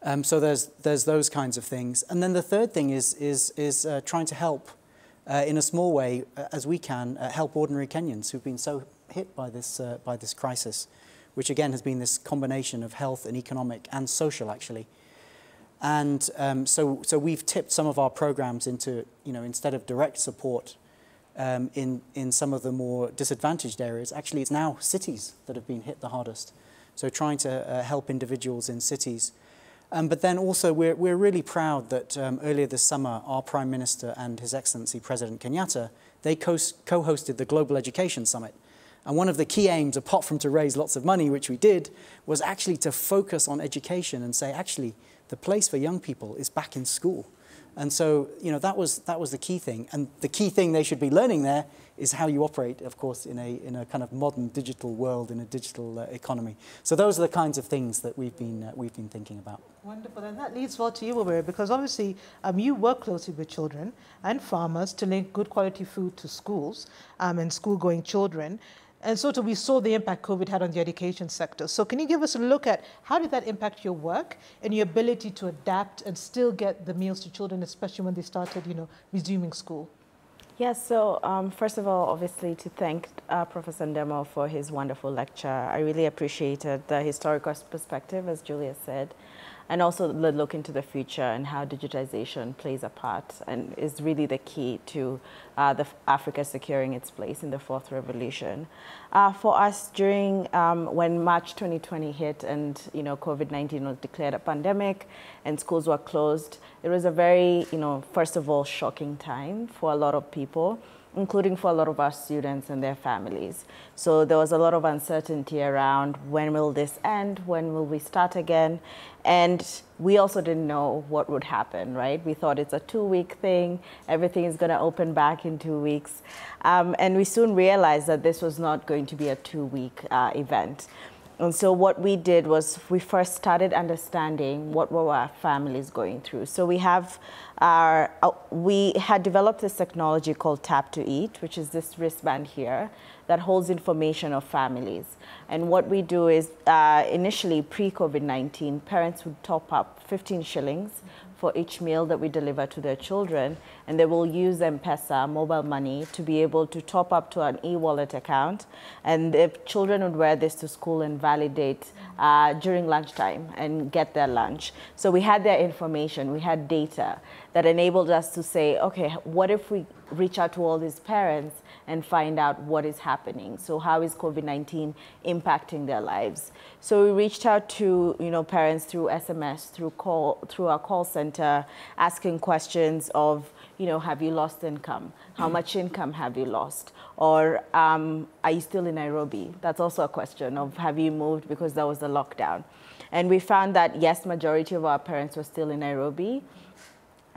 Um, so there's, there's those kinds of things. And then the third thing is, is, is uh, trying to help uh, in a small way uh, as we can uh, help ordinary Kenyans who've been so hit by this, uh, by this crisis, which again has been this combination of health and economic and social actually. And um, so, so we've tipped some of our programs into, you know, instead of direct support um, in, in some of the more disadvantaged areas, actually it's now cities that have been hit the hardest. So trying to uh, help individuals in cities um, but then also, we're, we're really proud that um, earlier this summer, our Prime Minister and His Excellency President Kenyatta, they co-hosted the Global Education Summit. And one of the key aims, apart from to raise lots of money, which we did, was actually to focus on education and say, actually, the place for young people is back in school. And so, you know, that was, that was the key thing. And the key thing they should be learning there is how you operate, of course, in a, in a kind of modern digital world, in a digital uh, economy. So those are the kinds of things that we've been, uh, we've been thinking about. Wonderful. And that leads well to you, Wawira, because obviously um, you work closely with children and farmers to link good quality food to schools um, and school-going children. And of we saw the impact COVID had on the education sector. So can you give us a look at how did that impact your work and your ability to adapt and still get the meals to children, especially when they started, you know, resuming school? Yes, so um, first of all, obviously to thank uh, Professor Ndemo for his wonderful lecture. I really appreciated the historical perspective, as Julius said, and also look into the future and how digitization plays a part and is really the key to uh, the Africa securing its place in the fourth revolution. Uh, for us, during um, when March 2020 hit and you know COVID-19 was declared a pandemic and schools were closed, it was a very you know first of all shocking time for a lot of people including for a lot of our students and their families. So there was a lot of uncertainty around when will this end, when will we start again, and we also didn't know what would happen, right? We thought it's a two-week thing, everything is going to open back in two weeks, um, and we soon realized that this was not going to be a two-week uh, event. And so what we did was we first started understanding what were our families going through. So we have our, uh, we had developed this technology called Tap to Eat, which is this wristband here that holds information of families. And what we do is uh, initially pre-COVID-19, parents would top up 15 shillings for each meal that we deliver to their children. And they will use M-Pesa, mobile money, to be able to top up to an e-wallet account. And the children would wear this to school and validate uh, during lunchtime and get their lunch. So we had their information, we had data that enabled us to say, okay, what if we reach out to all these parents and find out what is happening. So how is COVID-19 impacting their lives? So we reached out to you know parents through SMS, through call, through our call center, asking questions of you know have you lost income? How much income have you lost? Or um, are you still in Nairobi? That's also a question of have you moved because there was a lockdown. And we found that yes, majority of our parents were still in Nairobi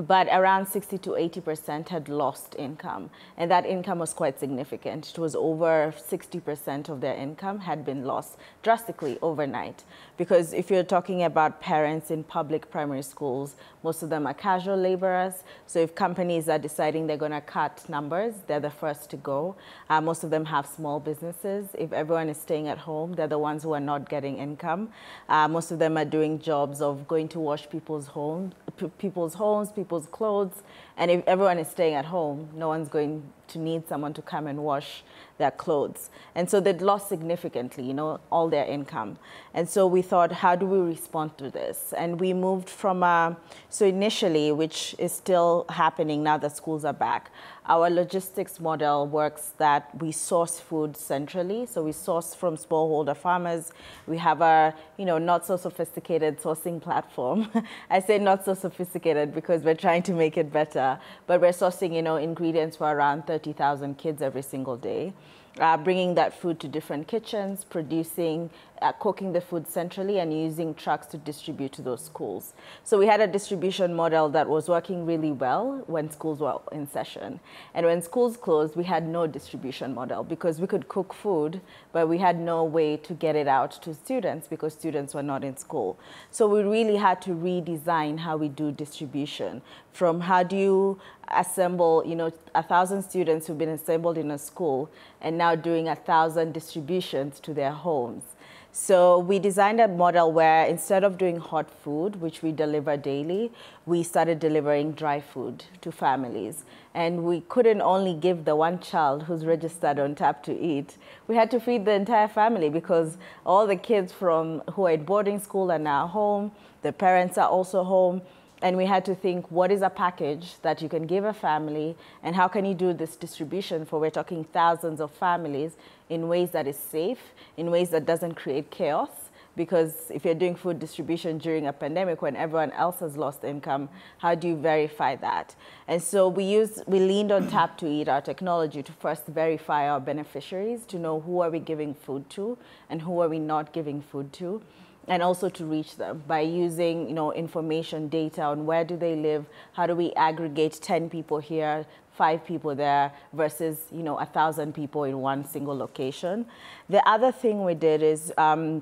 but around 60 to 80% had lost income. And that income was quite significant. It was over 60% of their income had been lost drastically overnight. Because if you're talking about parents in public primary schools, most of them are casual laborers. So if companies are deciding they're going to cut numbers, they're the first to go. Uh, most of them have small businesses. If everyone is staying at home, they're the ones who are not getting income. Uh, most of them are doing jobs of going to wash people's homes, people's homes, people's clothes. And if everyone is staying at home, no one's going to need someone to come and wash their clothes. And so they'd lost significantly, you know, all their income. And so we thought, how do we respond to this? And we moved from, a, so initially, which is still happening now that schools are back, our logistics model works that we source food centrally. So we source from smallholder farmers. We have a, you know, not so sophisticated sourcing platform. I say not so sophisticated because we're trying to make it better, but we're sourcing, you know, ingredients for around 30,000 kids every single day uh, bringing that food to different kitchens, producing, uh, cooking the food centrally and using trucks to distribute to those schools. So we had a distribution model that was working really well when schools were in session. And when schools closed, we had no distribution model because we could cook food, but we had no way to get it out to students because students were not in school. So we really had to redesign how we do distribution from how do you assemble, you know, a thousand students who've been assembled in a school and now doing a thousand distributions to their homes. So we designed a model where instead of doing hot food, which we deliver daily, we started delivering dry food to families. And we couldn't only give the one child who's registered on tap to eat. We had to feed the entire family because all the kids from who are in boarding school are now home. The parents are also home. And we had to think, what is a package that you can give a family and how can you do this distribution for, we're talking thousands of families in ways that is safe, in ways that doesn't create chaos. Because if you're doing food distribution during a pandemic when everyone else has lost income, how do you verify that? And so we used, we leaned on Tap to Eat, our technology, to first verify our beneficiaries, to know who are we giving food to and who are we not giving food to and also to reach them by using you know information data on where do they live how do we aggregate 10 people here five people there versus you know a thousand people in one single location the other thing we did is um,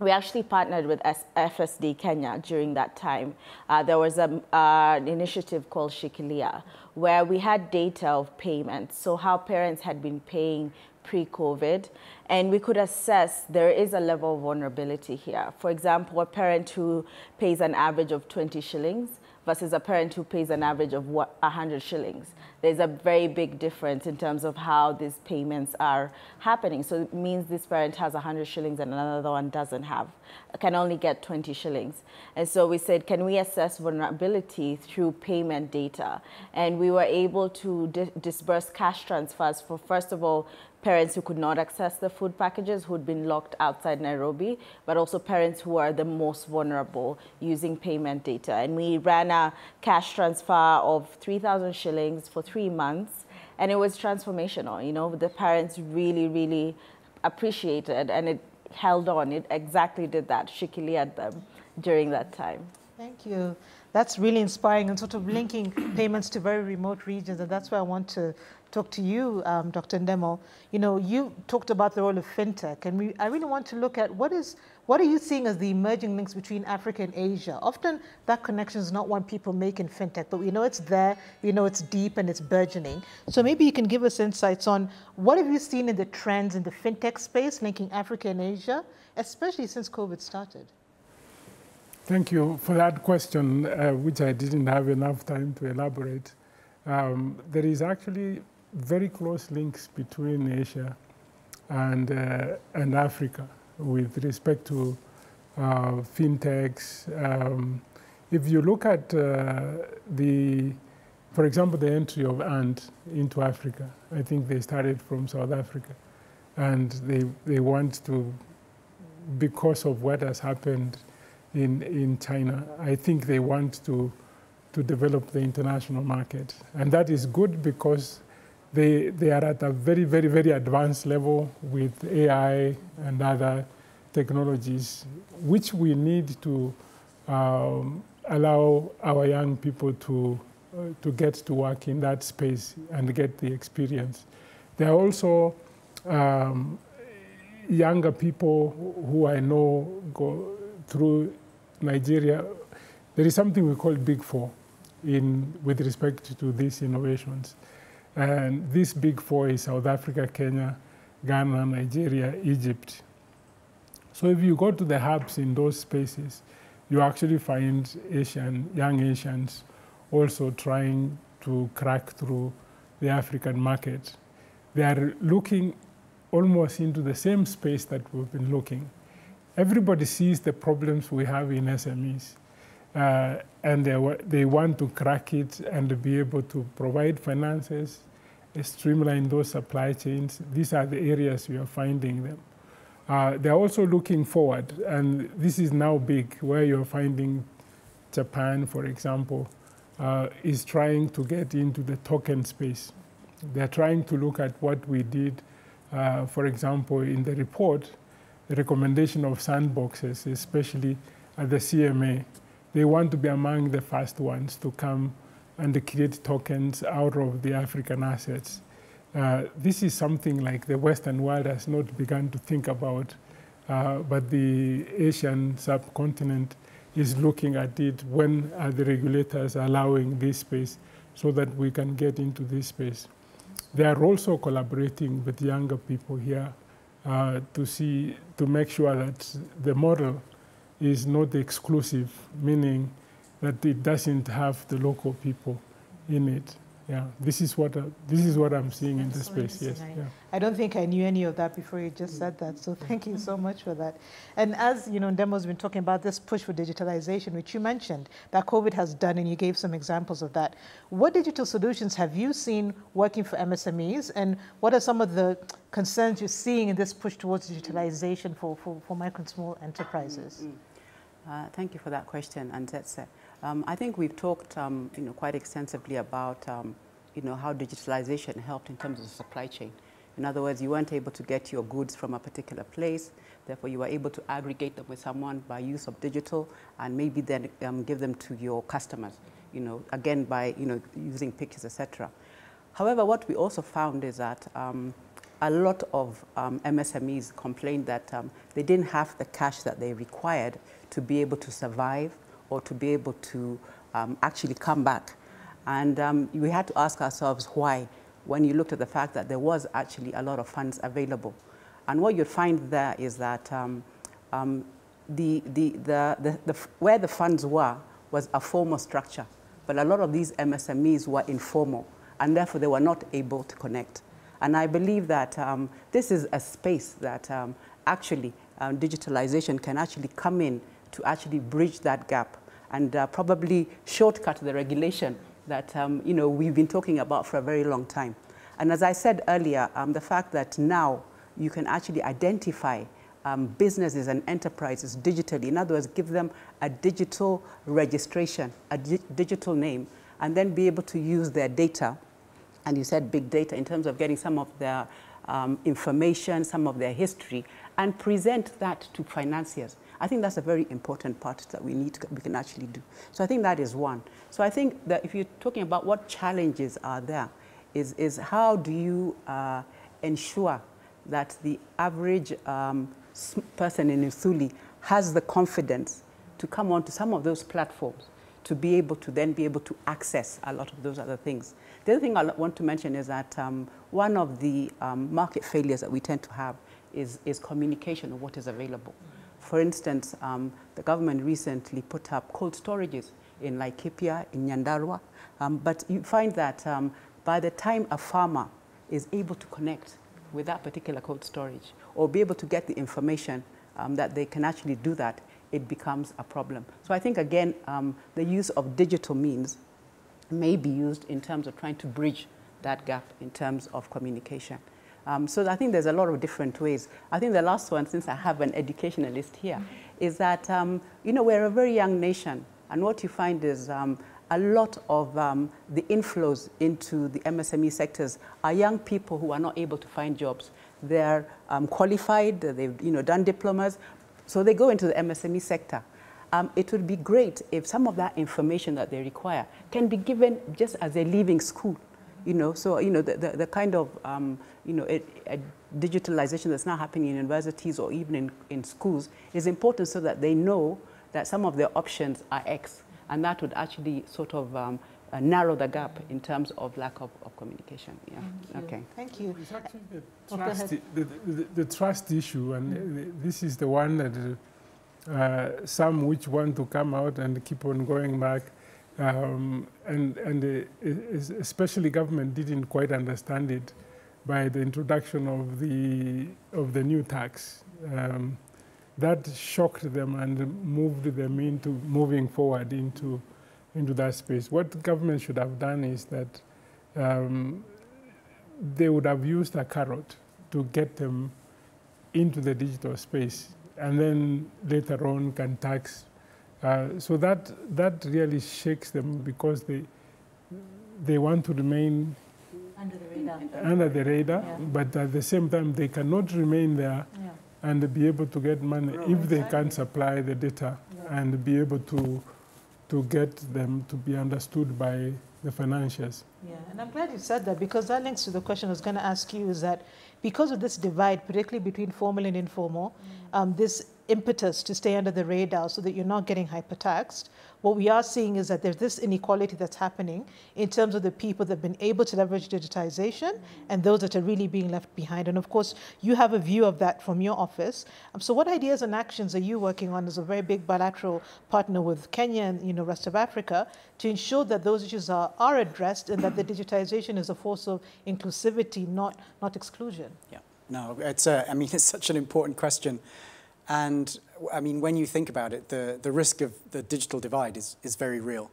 we actually partnered with FSD Kenya during that time. Uh, there was a, uh, an initiative called Shikilia where we had data of payments, so how parents had been paying pre-COVID, and we could assess there is a level of vulnerability here. For example, a parent who pays an average of 20 shillings versus a parent who pays an average of 100 shillings. There's a very big difference in terms of how these payments are happening. So it means this parent has 100 shillings and another one doesn't have, can only get 20 shillings. And so we said, can we assess vulnerability through payment data? And we were able to di disburse cash transfers for, first of all, parents who could not access the food packages who'd been locked outside Nairobi, but also parents who are the most vulnerable using payment data. And we ran a cash transfer of 3,000 shillings for three months, and it was transformational. You know, the parents really, really appreciated, and it held on. It exactly did that, shikilia them during that time. Thank you. That's really inspiring and sort of linking payments to very remote regions, and that's why I want to talk to you, um, Dr. Ndemo. You know, you talked about the role of fintech, and we, I really want to look at what is what are you seeing as the emerging links between Africa and Asia? Often that connection is not one people make in fintech, but we know it's there, we know it's deep and it's burgeoning. So maybe you can give us insights on what have you seen in the trends in the fintech space linking Africa and Asia, especially since COVID started? Thank you for that question, uh, which I didn't have enough time to elaborate. Um, there is actually very close links between Asia and, uh, and Africa with respect to uh, fintechs. Um, if you look at uh, the, for example, the entry of Ant into Africa, I think they started from South Africa. And they, they want to, because of what has happened in, in China, I think they want to, to develop the international market. And that is good because they, they are at a very, very, very advanced level with AI and other technologies, which we need to um, allow our young people to, uh, to get to work in that space and get the experience. There are also um, younger people who I know go through Nigeria. There is something we call Big Four in, with respect to these innovations. And this Big Four is South Africa, Kenya, Ghana, Nigeria, Egypt. So if you go to the hubs in those spaces, you actually find Asian, young Asians also trying to crack through the African market. They are looking almost into the same space that we've been looking. Everybody sees the problems we have in SMEs, uh, and they, they want to crack it and be able to provide finances, streamline those supply chains. These are the areas we are finding them. Uh, they're also looking forward, and this is now big, where you're finding Japan, for example, uh, is trying to get into the token space. They're trying to look at what we did, uh, for example, in the report, recommendation of sandboxes, especially at the CMA. They want to be among the first ones to come and create tokens out of the African assets. Uh, this is something like the Western world has not begun to think about, uh, but the Asian subcontinent is looking at it when are the regulators allowing this space so that we can get into this space. They are also collaborating with younger people here uh, to see, to make sure that the model is not exclusive, meaning that it doesn't have the local people in it. Yeah, this is what uh, this is what I'm seeing in the space. Yes. I, yeah. I don't think I knew any of that before you just said that. So thank you so much for that. And as you know, Ndemo's been talking about this push for digitalization, which you mentioned that COVID has done, and you gave some examples of that. What digital solutions have you seen working for MSMEs, and what are some of the concerns you're seeing in this push towards digitalization for for, for micro and small enterprises? Mm -hmm. uh, thank you for that question, and that's. Uh, um, I think we've talked, um, you know, quite extensively about, um, you know, how digitalization helped in terms of the supply chain. In other words, you weren't able to get your goods from a particular place, therefore you were able to aggregate them with someone by use of digital and maybe then um, give them to your customers, you know, again by, you know, using pictures, etc. However, what we also found is that um, a lot of um, MSMEs complained that um, they didn't have the cash that they required to be able to survive or to be able to um, actually come back. And um, we had to ask ourselves why when you looked at the fact that there was actually a lot of funds available. And what you'd find there is that um, um the, the, the, the, where the funds were was a formal structure, but a lot of these MSMEs were informal, and therefore they were not able to connect. And I believe that um, this is a space that um, actually digitalization can actually come in to actually bridge that gap and uh, probably shortcut the regulation that um, you know, we've been talking about for a very long time. And as I said earlier, um, the fact that now you can actually identify um, businesses and enterprises digitally, in other words, give them a digital registration, a di digital name, and then be able to use their data, and you said big data, in terms of getting some of their um, information, some of their history, and present that to financiers. I think that's a very important part that we need to, we can actually do. So I think that is one. So I think that if you're talking about what challenges are there, is, is how do you uh, ensure that the average um, person in Usuli has the confidence to come onto some of those platforms to be able to then be able to access a lot of those other things. The other thing I want to mention is that um, one of the um, market failures that we tend to have is, is communication of what is available. For instance, um, the government recently put up cold storages in Laikipia, in Nyandarua, um, but you find that um, by the time a farmer is able to connect with that particular cold storage or be able to get the information um, that they can actually do that, it becomes a problem. So I think, again, um, the use of digital means may be used in terms of trying to bridge that gap in terms of communication. Um, so I think there's a lot of different ways. I think the last one, since I have an educationalist here, mm -hmm. is that, um, you know, we're a very young nation. And what you find is um, a lot of um, the inflows into the MSME sectors are young people who are not able to find jobs. They're um, qualified, they've you know, done diplomas, so they go into the MSME sector. Um, it would be great if some of that information that they require can be given just as a leaving school you know, so, you know, the, the, the kind of, um, you know, a, a digitalization that's now happening in universities or even in, in schools is important so that they know that some of their options are X. And that would actually sort of um, uh, narrow the gap in terms of lack of, of communication. Yeah. Thank okay. Thank you. It's actually the oh, trust, the, the, the, trust issue, and mm. this is the one that uh, some which want to come out and keep on going back. Um, and and uh, especially government didn't quite understand it by the introduction of the of the new tax. Um, that shocked them and moved them into moving forward into into that space. What government should have done is that um, they would have used a carrot to get them into the digital space, and then later on can tax uh, so that, that really shakes them because they, they want to remain under the radar, under the radar yeah. but at the same time they cannot remain there yeah. and be able to get money if exactly. they can supply the data yeah. and be able to, to get them to be understood by the financiers. Yeah, and I'm glad you said that because that links to the question I was going to ask you is that because of this divide, particularly between formal and informal, mm. um, this impetus to stay under the radar so that you're not getting hypertaxed. What we are seeing is that there's this inequality that's happening in terms of the people that have been able to leverage digitization and those that are really being left behind. And of course, you have a view of that from your office. Um, so what ideas and actions are you working on as a very big bilateral partner with Kenya and you know, rest of Africa to ensure that those issues are, are addressed and that the digitization is a force of inclusivity, not, not exclusion? Yeah, no, it's a, I mean, it's such an important question. And I mean, when you think about it, the, the risk of the digital divide is, is very real.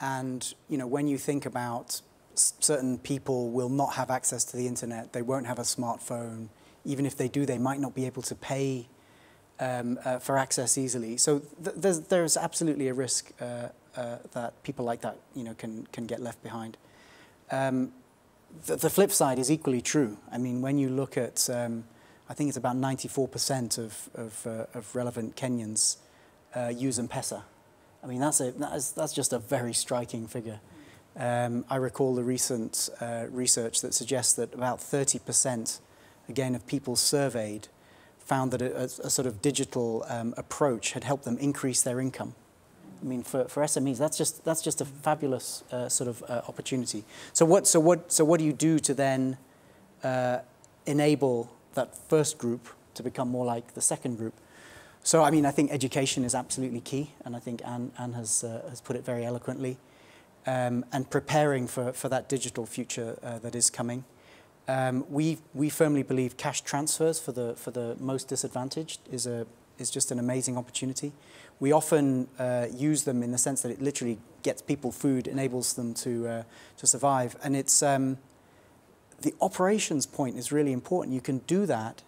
And, you know, when you think about certain people will not have access to the internet, they won't have a smartphone. Even if they do, they might not be able to pay um, uh, for access easily. So th there's, there's absolutely a risk uh, uh, that people like that, you know, can, can get left behind. Um, the, the flip side is equally true. I mean, when you look at um, I think it's about 94% of, of, uh, of relevant Kenyans uh, use M-Pesa. I mean, that's, a, that's, that's just a very striking figure. Um, I recall the recent uh, research that suggests that about 30%, again, of people surveyed found that a, a, a sort of digital um, approach had helped them increase their income. I mean, for, for SMEs, that's just, that's just a fabulous uh, sort of uh, opportunity. So what, so, what, so what do you do to then uh, enable that first group to become more like the second group. So, I mean, I think education is absolutely key, and I think Anne, Anne has, uh, has put it very eloquently. Um, and preparing for, for that digital future uh, that is coming. Um, we, we firmly believe cash transfers for the, for the most disadvantaged is, a, is just an amazing opportunity. We often uh, use them in the sense that it literally gets people food, enables them to, uh, to survive. And it's, um, the operations point is really important. You can do that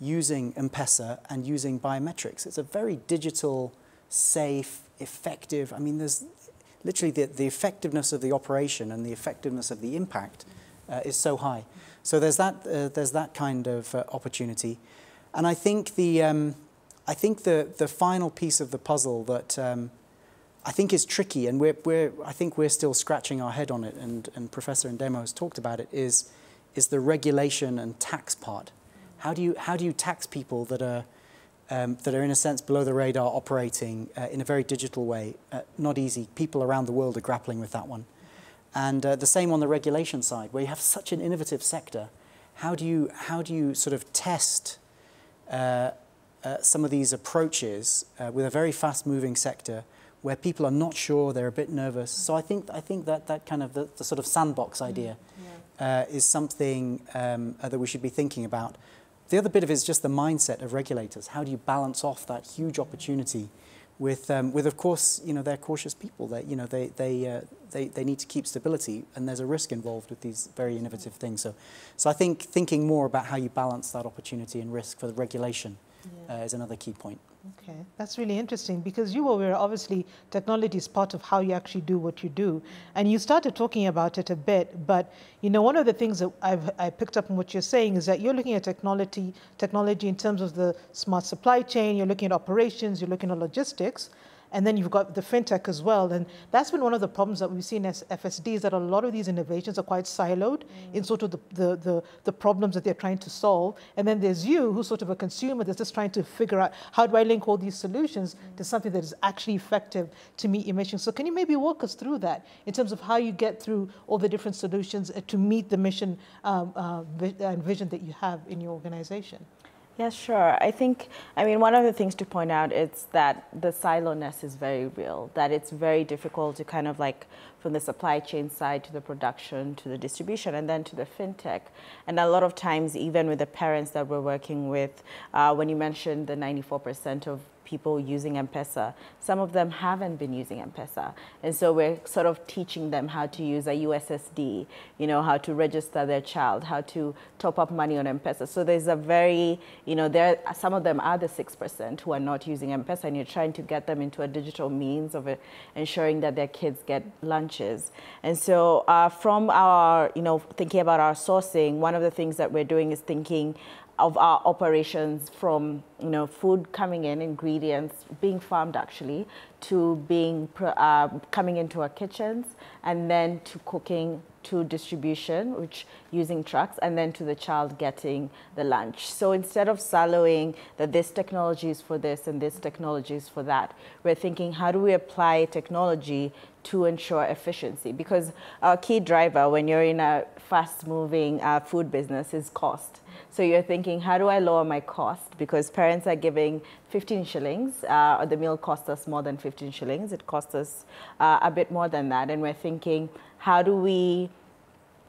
using M-Pesa and using biometrics. It's a very digital, safe, effective. I mean, there's literally the, the effectiveness of the operation and the effectiveness of the impact uh, is so high. So there's that, uh, there's that kind of uh, opportunity. And I think the, um, I think the, the final piece of the puzzle that um, I think is tricky, and we're, we're, I think we're still scratching our head on it, and, and Professor Ndemo has talked about it, is is the regulation and tax part. How do you, how do you tax people that are, um, that are in a sense below the radar operating uh, in a very digital way? Uh, not easy. People around the world are grappling with that one. And uh, the same on the regulation side, where you have such an innovative sector. How do you, how do you sort of test uh, uh, some of these approaches uh, with a very fast-moving sector where people are not sure, they're a bit nervous. So I think, I think that, that kind of the, the sort of sandbox mm, idea yeah. Uh, is something um, uh, that we should be thinking about. The other bit of it is just the mindset of regulators. How do you balance off that huge opportunity with, um, with of course, you know, they're cautious people. They, you know, they, they, uh, they, they need to keep stability, and there's a risk involved with these very innovative things. So, so I think thinking more about how you balance that opportunity and risk for the regulation yeah. uh, is another key point. Okay, that's really interesting because you were obviously, technology is part of how you actually do what you do. And you started talking about it a bit, but you know, one of the things that I've I picked up in what you're saying is that you're looking at technology, technology in terms of the smart supply chain, you're looking at operations, you're looking at logistics, and then you've got the fintech as well. And that's been one of the problems that we've seen as FSD is that a lot of these innovations are quite siloed mm. in sort of the, the, the, the, problems that they're trying to solve. And then there's you, who's sort of a consumer that's just trying to figure out how do I link all these solutions mm. to something that is actually effective to meet your mission. So can you maybe walk us through that in terms of how you get through all the different solutions uh, to meet the mission um, uh, and vision that you have in your organization? Yes, sure. I think, I mean, one of the things to point out is that the silo-ness is very real, that it's very difficult to kind of like, from the supply chain side to the production to the distribution and then to the fintech. And a lot of times, even with the parents that we're working with, uh, when you mentioned the 94% of people using M-Pesa. Some of them haven't been using M-Pesa. And so we're sort of teaching them how to use a USSD, you know, how to register their child, how to top up money on M-Pesa. So there's a very, you know, there some of them are the 6% who are not using M-Pesa and you're trying to get them into a digital means of ensuring that their kids get lunches. And so uh, from our, you know, thinking about our sourcing, one of the things that we're doing is thinking of our operations from you know food coming in, ingredients being farmed actually, to being uh, coming into our kitchens, and then to cooking, to distribution, which using trucks, and then to the child getting the lunch. So instead of siloing that this technology is for this and this technology is for that, we're thinking how do we apply technology to ensure efficiency? Because our key driver when you're in a fast-moving uh, food business is cost. So you're thinking, how do I lower my cost? Because parents are giving 15 shillings, uh, the meal costs us more than 15 shillings. It costs us uh, a bit more than that. And we're thinking, how do we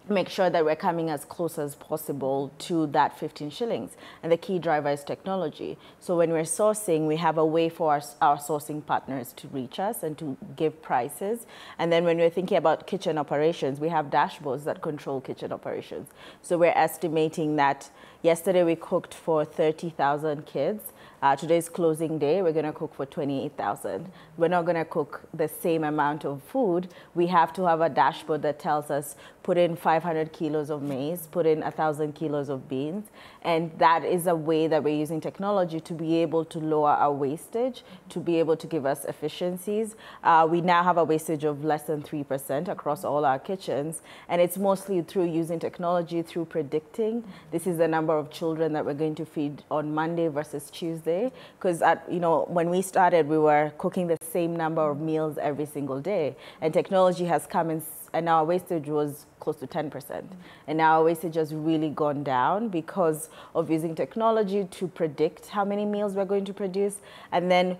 make sure that we're coming as close as possible to that 15 shillings. And the key driver is technology. So when we're sourcing, we have a way for our, our, sourcing partners to reach us and to give prices. And then when we're thinking about kitchen operations, we have dashboards that control kitchen operations. So we're estimating that yesterday we cooked for 30,000 kids. Uh, today's closing day, we're going to cook for 28,000. We're not going to cook the same amount of food. We have to have a dashboard that tells us put in 500 kilos of maize, put in 1,000 kilos of beans. And that is a way that we're using technology to be able to lower our wastage, to be able to give us efficiencies. Uh, we now have a wastage of less than 3% across all our kitchens. And it's mostly through using technology, through predicting. This is the number of children that we're going to feed on Monday versus Tuesday. Because, at you know, when we started, we were cooking the same number of meals every single day. And technology has come and and our wastage was close to 10%. Mm. And now our wastage has really gone down because of using technology to predict how many meals we're going to produce, and then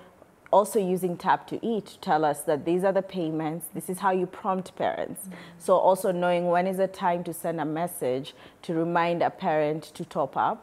also using Tap to Eat to tell us that these are the payments, this is how you prompt parents. Mm -hmm. So also knowing when is the time to send a message to remind a parent to top up.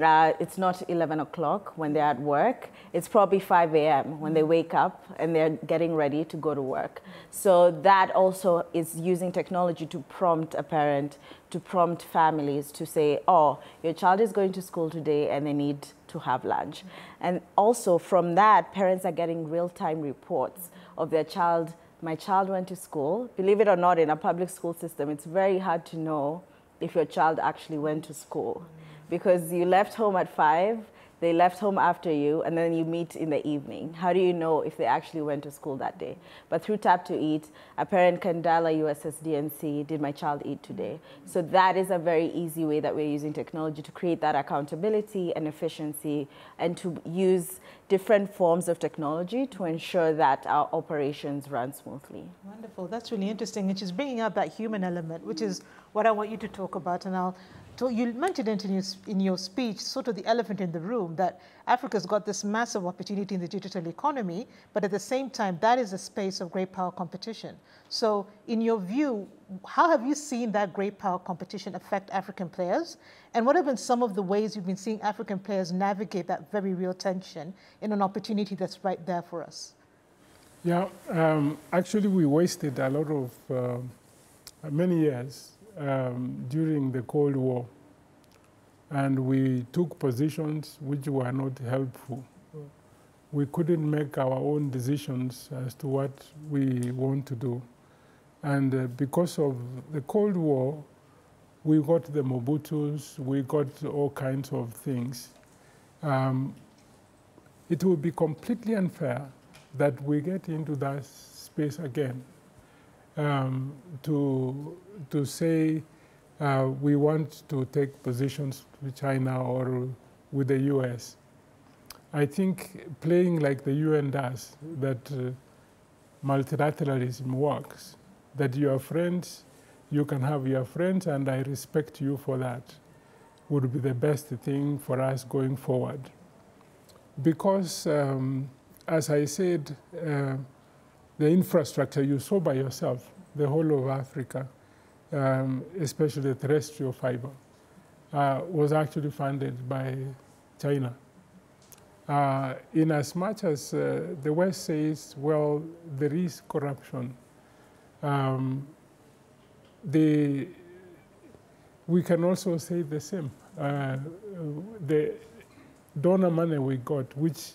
Uh, it's not 11 o'clock when they're at work. It's probably 5 a.m. when they wake up and they're getting ready to go to work. So that also is using technology to prompt a parent, to prompt families to say, oh, your child is going to school today and they need to have lunch. And also from that, parents are getting real-time reports of their child. My child went to school. Believe it or not, in a public school system, it's very hard to know if your child actually went to school because you left home at five, they left home after you, and then you meet in the evening. How do you know if they actually went to school that day? But through Tap to Eat, a parent can dial a USSD and see, did my child eat today? So that is a very easy way that we're using technology to create that accountability and efficiency and to use different forms of technology to ensure that our operations run smoothly. Wonderful. That's really interesting. And she's bringing up that human element, which is what I want you to talk about. And I'll So you mentioned it in your, in your speech, sort of the elephant in the room, that Africa's got this massive opportunity in the digital economy, but at the same time, that is a space of great power competition. So in your view, how have you seen that great power competition affect African players? And what have been some of the ways you've been seeing African players navigate that very real tension in an opportunity that's right there for us? Yeah, um, actually we wasted a lot of, uh, many years um, during the Cold War, and we took positions which were not helpful. We couldn't make our own decisions as to what we want to do. And uh, because of the Cold War, we got the Mobutus, we got all kinds of things. Um, it would be completely unfair that we get into that space again um, to, to say uh, we want to take positions with China or with the US. I think playing like the UN does, that uh, multilateralism works, that your friends, you can have your friends and I respect you for that, would be the best thing for us going forward. Because, um, as I said, uh, the infrastructure you saw by yourself, the whole of Africa, um, especially terrestrial fiber, uh, was actually funded by China. Uh, in as much as uh, the West says, well, there is corruption, um, the, we can also say the same. Uh, the donor money we got, which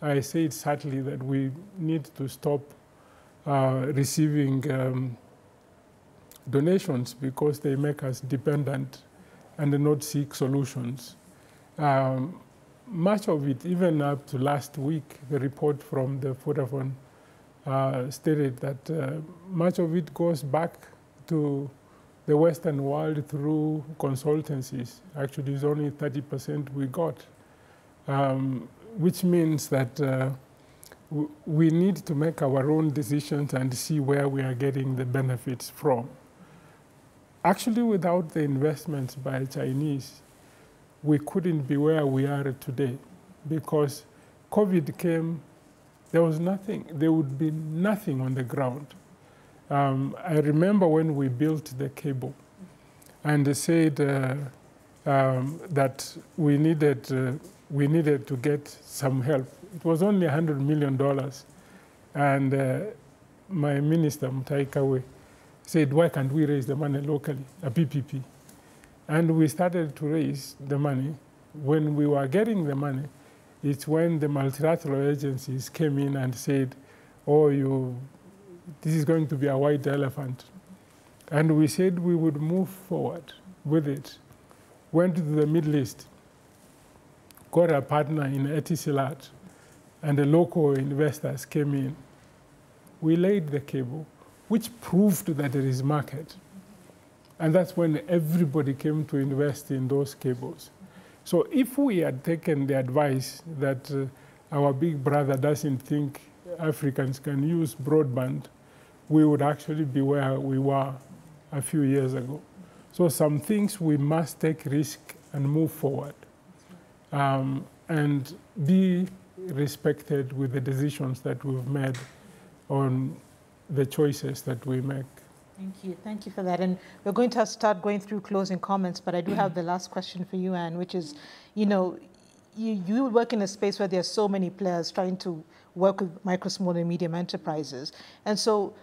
I said sadly that we need to stop uh, receiving um, donations because they make us dependent and not seek solutions. Um, much of it, even up to last week, the report from the Vodafone uh, stated that uh, much of it goes back to the Western world through consultancies. Actually, it's only 30% we got, um, which means that uh, we need to make our own decisions and see where we are getting the benefits from. Actually, without the investments by Chinese, we couldn't be where we are today because COVID came, there was nothing, there would be nothing on the ground. Um, I remember when we built the cable and they said uh, um, that we needed, uh, we needed to get some help it was only $100 million. And uh, my minister, Mutahi Kagwe, said, why can't we raise the money locally, a PPP? And we started to raise the money. When we were getting the money, it's when the multilateral agencies came in and said, oh, you, this is going to be a white elephant. And we said we would move forward with it. Went to the Middle East, got a partner in Etisalat, and the local investors came in. We laid the cable, which proved that there is market. And that's when everybody came to invest in those cables. So if we had taken the advice that uh, our big brother doesn't think Africans can use broadband, we would actually be where we were a few years ago. So some things we must take risk and move forward um, and be respected with the decisions that we've made on the choices that we make. Thank you. Thank you for that. And we're going to start going through closing comments, but I do have the last question for you, Anne, which is, you know, you, you work in a space where there are so many players trying to work with micro, small, and medium enterprises. And so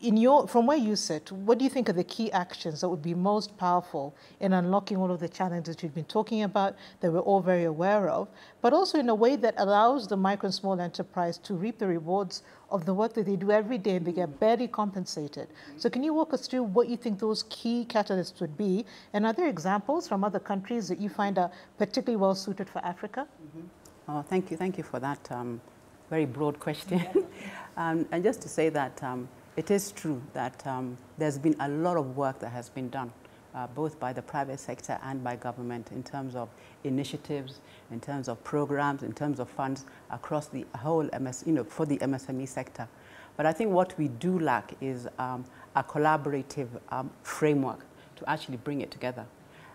in your, from where you sit, what do you think are the key actions that would be most powerful in unlocking all of the challenges you've been talking about that we're all very aware of, but also in a way that allows the micro and small enterprise to reap the rewards of the work that they do every day and they get barely compensated. So can you walk us through what you think those key catalysts would be and are there examples from other countries that you find are particularly well suited for Africa? Mm -hmm. Oh, thank you. Thank you for that um, very broad question. um, and just to say that um, it is true that um, there's been a lot of work that has been done, uh, both by the private sector and by government in terms of initiatives, in terms of programs, in terms of funds across the whole MS, you know, for the MSME sector. But I think what we do lack is um, a collaborative um, framework to actually bring it together.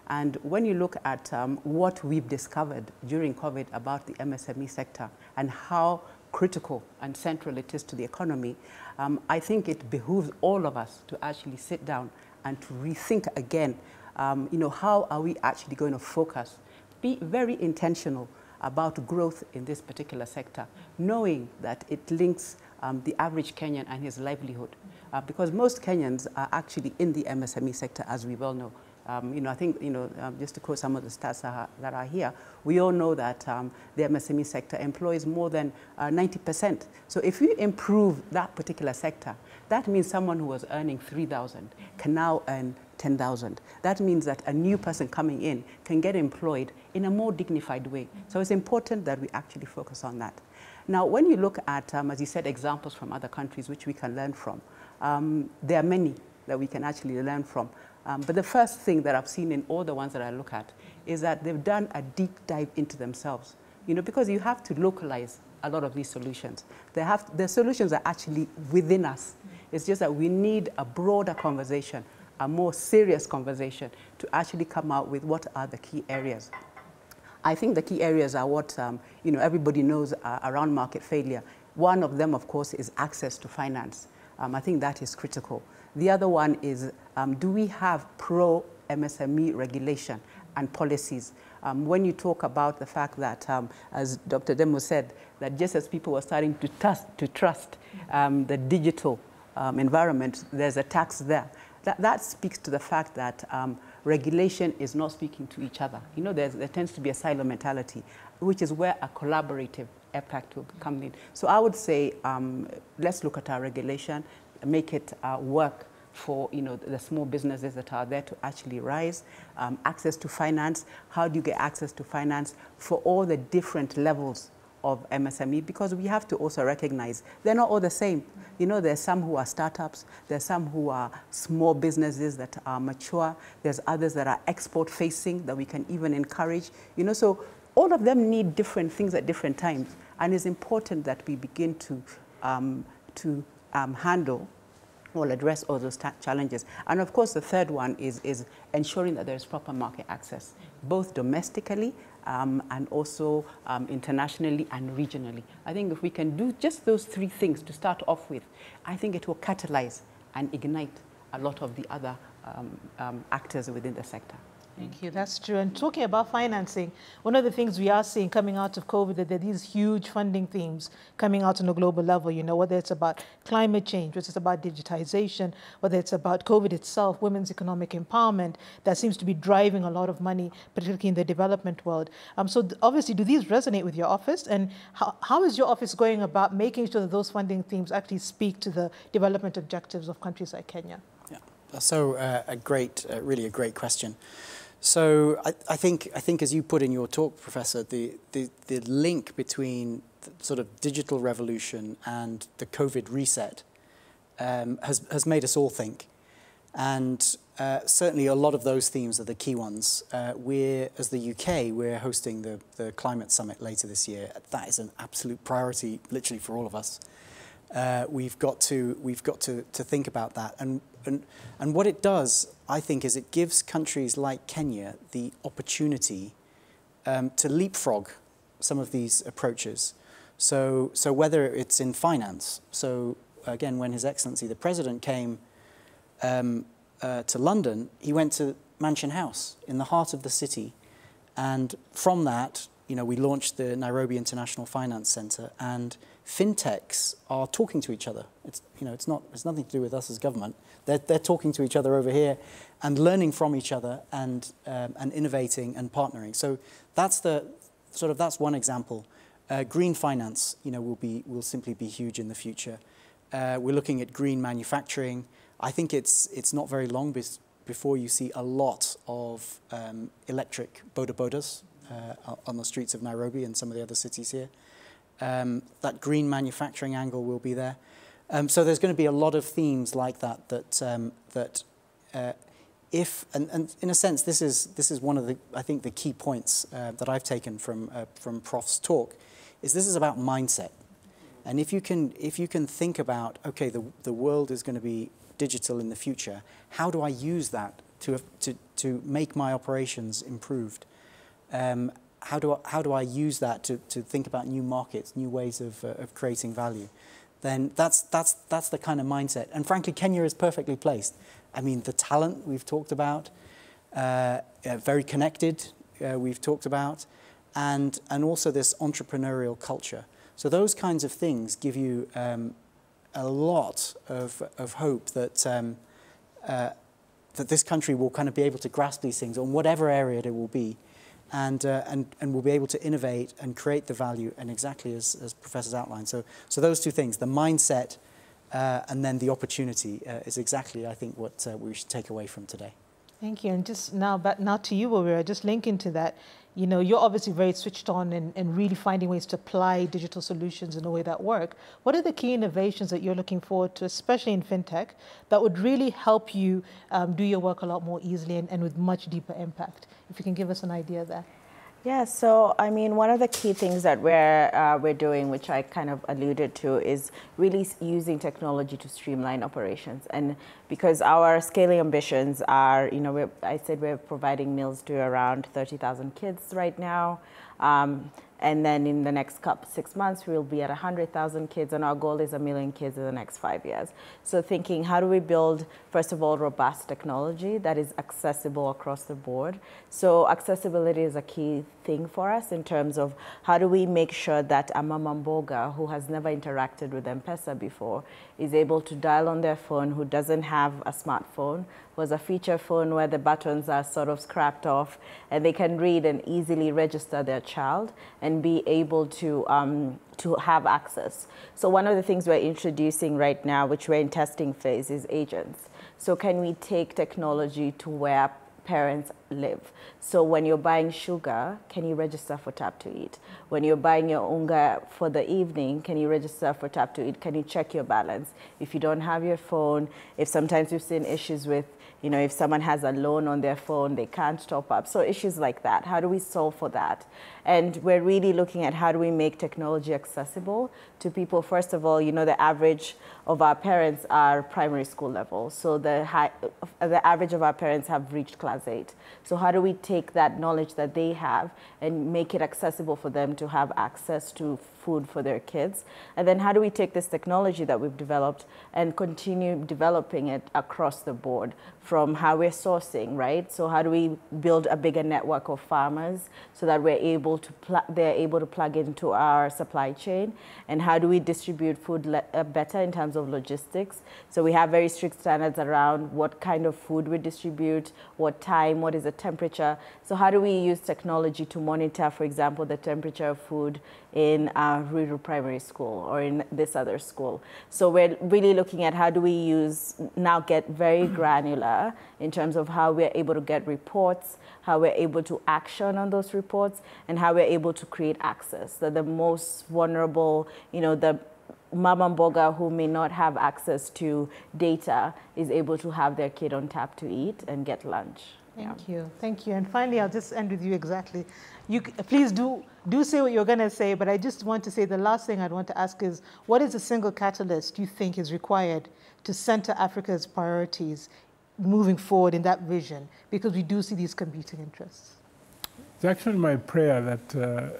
And when you look at um, what we've discovered during COVID about the MSME sector and how critical and central it is to the economy, um, I think it behooves all of us to actually sit down and to rethink again, um, you know, how are we actually going to focus, be very intentional about growth in this particular sector, knowing that it links um, the average Kenyan and his livelihood. Uh, because most Kenyans are actually in the MSME sector, as we well know. Um, you know, I think, you know, um, just to quote some of the stats that are, here, we all know that um, the MSME sector employs more than 90%. Uh, so if you improve that particular sector, that means someone who was earning 3,000 can now earn 10,000. That means that a new person coming in can get employed in a more dignified way. So it's important that we actually focus on that. Now, when you look at, um, as you said, examples from other countries which we can learn from, um, there are many that we can actually learn from. Um, but the first thing that I've seen in all the ones that I look at is that they've done a deep dive into themselves. You know, because you have to localize a lot of these solutions. They have, the solutions are actually within us. It's just that we need a broader conversation, a more serious conversation to actually come out with what are the key areas. I think the key areas are what um, you know, everybody knows uh, around market failure. One of them, of course, is access to finance. Um, I think that is critical. The other one is, um, do we have pro-MSME regulation and policies? Um, when you talk about the fact that, um, as Dr. Ndemo said, that just as people were starting to trust, to trust um, the digital um, environment, there's a tax there. That, that speaks to the fact that um, regulation is not speaking to each other. You know, there tends to be a silo mentality, which is where a collaborative impact will come in. So I would say, um, let's look at our regulation, make it uh, work for you know the small businesses that are there to actually rise, um, access to finance. How do you get access to finance for all the different levels of MSME? Because we have to also recognize they're not all the same. You know, there's some who are startups, there's some who are small businesses that are mature, there's others that are export facing that we can even encourage. You know, so all of them need different things at different times, and it's important that we begin to um, to um, handle will address all those challenges. And of course, the third one is, is ensuring that there is proper market access, both domestically um, and also um, internationally and regionally. I think if we can do just those three things to start off with, I think it will catalyze and ignite a lot of the other um, um actors within the sector. Thank you. That's true. And talking about financing, one of the things we are seeing coming out of COVID that there are these huge funding themes coming out on a global level, you know, whether it's about climate change, whether it's about digitization, whether it's about COVID itself, women's economic empowerment, that seems to be driving a lot of money, particularly in the development world. Um, so obviously, do these resonate with your office? And how, how is your office going about making sure that those funding themes actually speak to the development objectives of countries like Kenya? Yeah, so uh, a great, uh, really a great question. So I, I, think, I think as you put in your talk, Professor, the, the, the link between the sort of digital revolution and the COVID reset um, has, has made us all think. And uh, certainly a lot of those themes are the key ones. Uh, we're, as the UK, we're hosting the, the climate summit later this year. That is an absolute priority, literally for all of us. Uh, we've got to, we've got to, to think about that. And, and, and what it does I think, is it gives countries like Kenya the opportunity um, to leapfrog some of these approaches. So, so whether it's in finance, so again, when His Excellency the President came um, uh, to London, he went to Mansion House in the heart of the city. And from that, you know, we launched the Nairobi International Finance Center, and fintechs are talking to each other. It's, you know, it's, not, it's nothing to do with us as government. They're, they're talking to each other over here and learning from each other and, um, and innovating and partnering. So that's the sort of that's one example. Uh, green finance, you know, will be will simply be huge in the future. Uh, we're looking at green manufacturing. I think it's it's not very long before you see a lot of um, electric boda bodas uh, on the streets of Nairobi and some of the other cities here. Um, that green manufacturing angle will be there. Um, so there's going to be a lot of themes like that that um, that uh, if and, and in a sense this is this is one of the I think the key points uh, that I've taken from uh, from Prof's talk is this is about mindset. And if you can if you can think about okay the the world is going to be digital in the future, how do I use that to, to, to make my operations improved? Um, how, do I, how do I use that to, to think about new markets, new ways of, uh, of creating value? Then that's, that's, that's the kind of mindset. And frankly, Kenya is perfectly placed. I mean, the talent we've talked about, uh, uh, very connected, uh, we've talked about, and, and also this entrepreneurial culture. So those kinds of things give you um, a lot of, of hope that, um, uh, that this country will kind of be able to grasp these things on whatever area it will be and, uh, and, and will be able to innovate and create the value and exactly as, as Professor's outlined. So, so those two things, the mindset uh, and then the opportunity uh, is exactly, I think, what uh, we should take away from today. Thank you. And just now, back now to you, Wawira, just linking to that, you know, you're obviously very switched on and, and really finding ways to apply digital solutions in a way that work. What are the key innovations that you're looking forward to, especially in fintech, that would really help you um, do your work a lot more easily and, and with much deeper impact? If you can give us an idea there. Yeah, so I mean, one of the key things that we're uh, we're doing, which I kind of alluded to, is really using technology to streamline operations. And because our scaling ambitions are, you know, I said we're providing meals to around 30,000 kids right now. Um, and then in the next couple, six months, we'll be at 100,000 kids, and our goal is a million kids in the next five years. So thinking, how do we build, first of all, robust technology that is accessible across the board? So accessibility is a key thing for us in terms of how do we make sure that a mama mboga who has never interacted with M-Pesa before is able to dial on their phone, who doesn't have a smartphone, was a feature phone where the buttons are sort of scrapped off and they can read and easily register their child and be able to, um, to have access. So one of the things we're introducing right now, which we're in testing phase, is agents. So can we take technology to where parents live. So when you're buying sugar, can you register for Tap to Eat? When you're buying your unga for the evening, can you register for Tap to Eat? Can you check your balance? If you don't have your phone, if sometimes we've seen issues with you know, if someone has a loan on their phone, they can't top up. So issues like that, how do we solve for that? And we're really looking at how do we make technology accessible to people. First of all, you know, the average of our parents are primary school level. So the, high, the average of our parents have reached class eight. So how do we take that knowledge that they have and make it accessible for them to have access to food for their kids? And then how do we take this technology that we've developed and continue developing it across the board from how we're sourcing, right? So how do we build a bigger network of farmers so that we're able to they're able to plug into our supply chain? And how do we distribute food uh, better in terms of logistics? So we have very strict standards around what kind of food we distribute, what time, what is the temperature. So how do we use technology to monitor, for example, the temperature of food in Uh, a rural primary school or in this other school. So we're really looking at how do we use, now get very mm-hmm. granular in terms of how we're able to get reports, how we're able to action on those reports, and how we're able to create access. So the most vulnerable, you know, the Mama Mboga who may not have access to data is able to have their kid on tap to eat and get lunch. Thank yeah. you. Thank you. And finally, I'll just end with you exactly. You please do do say what you're going to say, but I just want to say the last thing I'd want to ask is what is the single catalyst you think is required to center Africa's priorities moving forward in that vision? Because we do see these competing interests. It's actually my prayer that uh,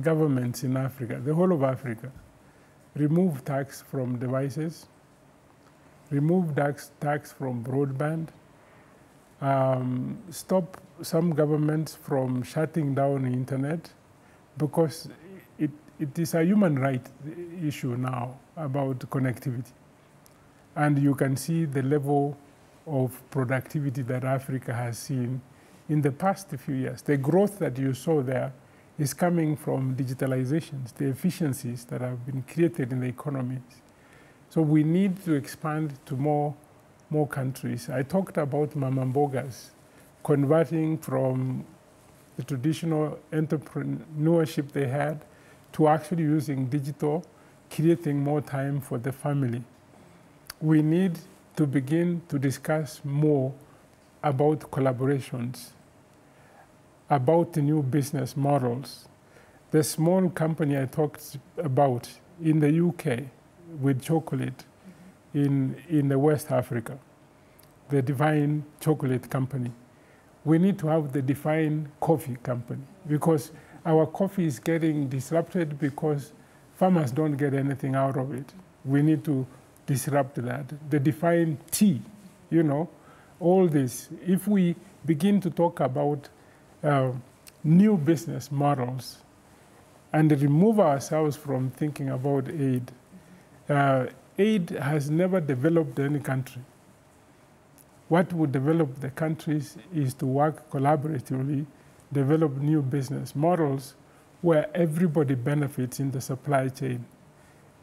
governments in Africa, the whole of Africa, remove tax from devices, remove tax, tax from broadband, um, stop some governments from shutting down the internet because it, it is a human right issue now about connectivity. And you can see the level of productivity that Africa has seen in the past few years. The growth that you saw there is coming from digitalizations, the efficiencies that have been created in the economies. So we need to expand to more more countries. I talked about Mama Mbogas converting from the traditional entrepreneurship they had to actually using digital, creating more time for the family. We need to begin to discuss more about collaborations, about the new business models. The small company I talked about in the UK with chocolate, in, in the West Africa. the Divine Chocolate Company. We need to have the Divine Coffee Company because our coffee is getting disrupted because farmers don't get anything out of it. We need to disrupt that. The Divine Tea, you know, all this. If we begin to talk about uh, new business models and remove ourselves from thinking about aid, uh, aid has never developed any country. What would develop the countries is to work collaboratively, develop new business models where everybody benefits in the supply chain.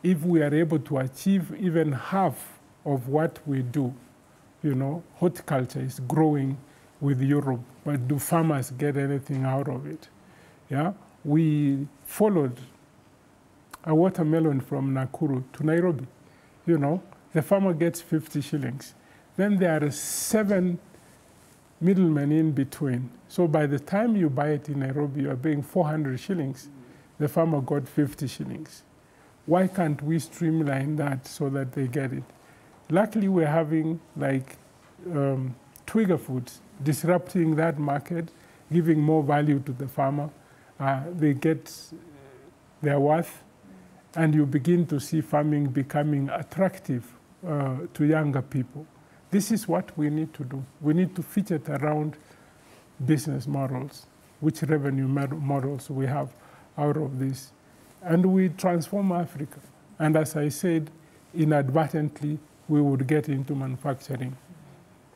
If we are able to achieve even half of what we do, you know, horticulture is growing with Europe, but do farmers get anything out of it? Yeah, we followed a watermelon from Nakuru to Nairobi. You know, the farmer gets 50 shillings. Then there are seven middlemen in between. So by the time you buy it in Nairobi, you are paying 400 shillings. The farmer got 50 shillings. Why can't we streamline that so that they get it? Luckily, we're having like um, Twiga Foods disrupting that market, giving more value to the farmer. Uh, they get their worth, and you begin to see farming becoming attractive uh, to younger people. This is what we need to do. We need to fit it around business models, which revenue models we have out of this. And we transform Africa. And as I said, inadvertently, we would get into manufacturing.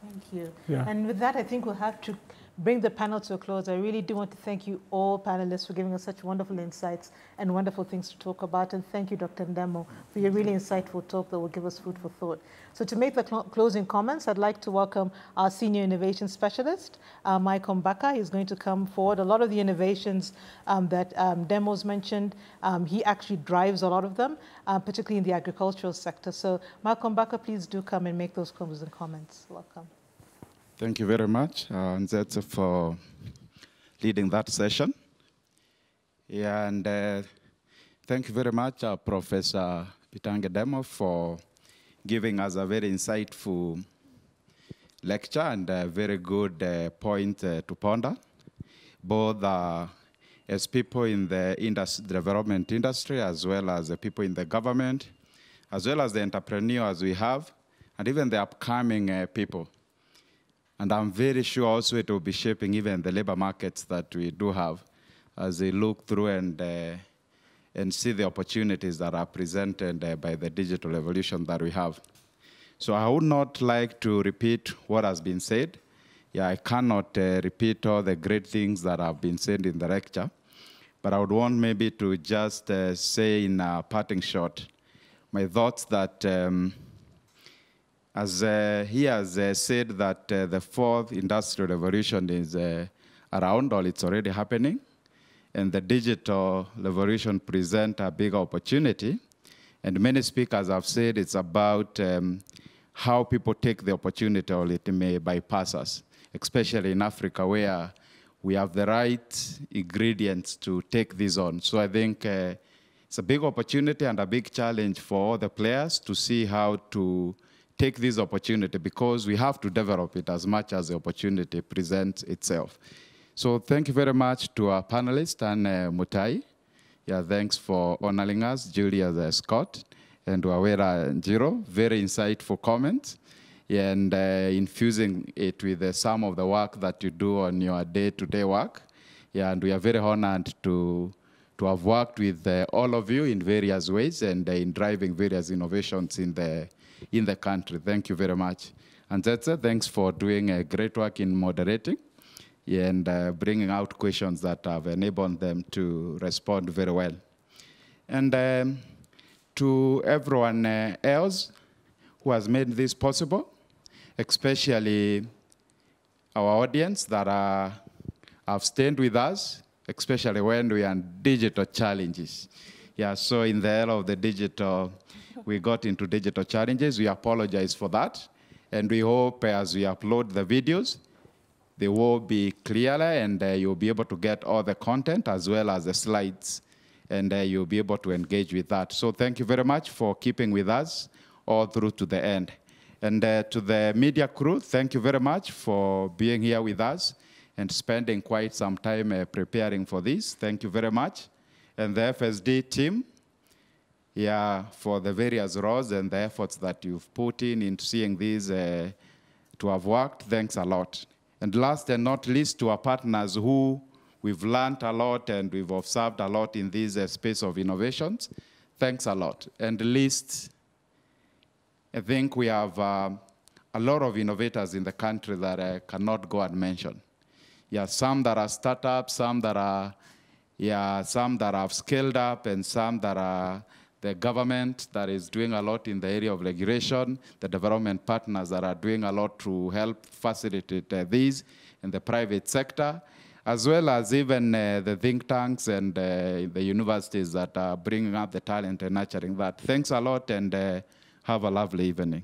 Thank you. Yeah. And with that, I think we'll have to bring the panel to a close. I really do want to thank you all panelists for giving us such wonderful insights and wonderful things to talk about. And thank you, Dr. Ndemo, for your really insightful talk that will give us food for thought. So to make the cl closing comments, I'd like to welcome our Senior Innovation Specialist, uh, Mike Ombaka. He's going to come forward. A lot of the innovations um, that um, Ndemo's mentioned, um, he actually drives a lot of them, uh, particularly in the agricultural sector. So Mike Ombaka, please do come and make those closing comments. Welcome. Thank you very much, uh, Nzetse, for leading that session. Yeah, and uh, thank you very much, uh, Professor Bitange Ndemo, for giving us a very insightful lecture and a very good uh, point uh, to ponder, both uh, as people in the industry, development industry, as well as the people in the government, as well as the entrepreneurs we have, and even the upcoming uh, people. And I'm very sure also it will be shaping even the labor markets that we do have as they look through and, uh, and see the opportunities that are presented uh, by the digital evolution that we have. So I would not like to repeat what has been said. Yeah, I cannot uh, repeat all the great things that have been said in the lecture, but I would want maybe to just uh, say in a parting shot my thoughts that um, as uh, he has uh, said that uh, the fourth industrial revolution is around or it's already happening, and the digital revolution present a big opportunity. And many speakers have said it's about um, how people take the opportunity or it may bypass us, especially in Africa where we have the right ingredients to take this on. So I think uh, it's a big opportunity and a big challenge for all the players to see how to take this opportunity because we have to develop it as much as the opportunity presents itself. So thank you very much to our panelists and uh, Mutahi. Yeah, thanks for honoring us, Julius Court and Wawira Njiru. Very insightful comments and uh, infusing it with uh, some of the work that you do on your day-to-day -day work. Yeah, and we are very honored to, to have worked with uh, all of you in various ways and uh, in driving various innovations in the in the country. Thank you very much. And Nzetse, thanks for doing a great work in moderating and uh, bringing out questions that have enabled them to respond very well. And um, to everyone uh, else who has made this possible, especially our audience that are, have stayed with us, especially when we are in digital challenges. Yeah, so in the era of the digital we got into digital challenges. We apologize for that. And we hope as we upload the videos, they will be clearer and uh, you'll be able to get all the content as well as the slides and uh, you'll be able to engage with that. So thank you very much for keeping with us all through to the end. And uh, to the media crew, thank you very much for being here with us and spending quite some time uh, preparing for this. Thank you very much. And the FSD team, yeah, for the various roles and the efforts that you've put in into seeing these uh, to have worked. Thanks a lot. And last and not least, to our partners who we've learned a lot and we've observed a lot in this uh, space of innovations. Thanks a lot. And least, I think we have uh, a lot of innovators in the country that I cannot go and mention. Yeah, some that are startups, some that are, yeah, some that have scaled up, and some that are the government that is doing a lot in the area of regulation, the development partners that are doing a lot to help facilitate uh, these in the private sector, as well as even uh, the think tanks and uh, the universities that are bringing up the talent and nurturing that. Thanks a lot and uh, have a lovely evening.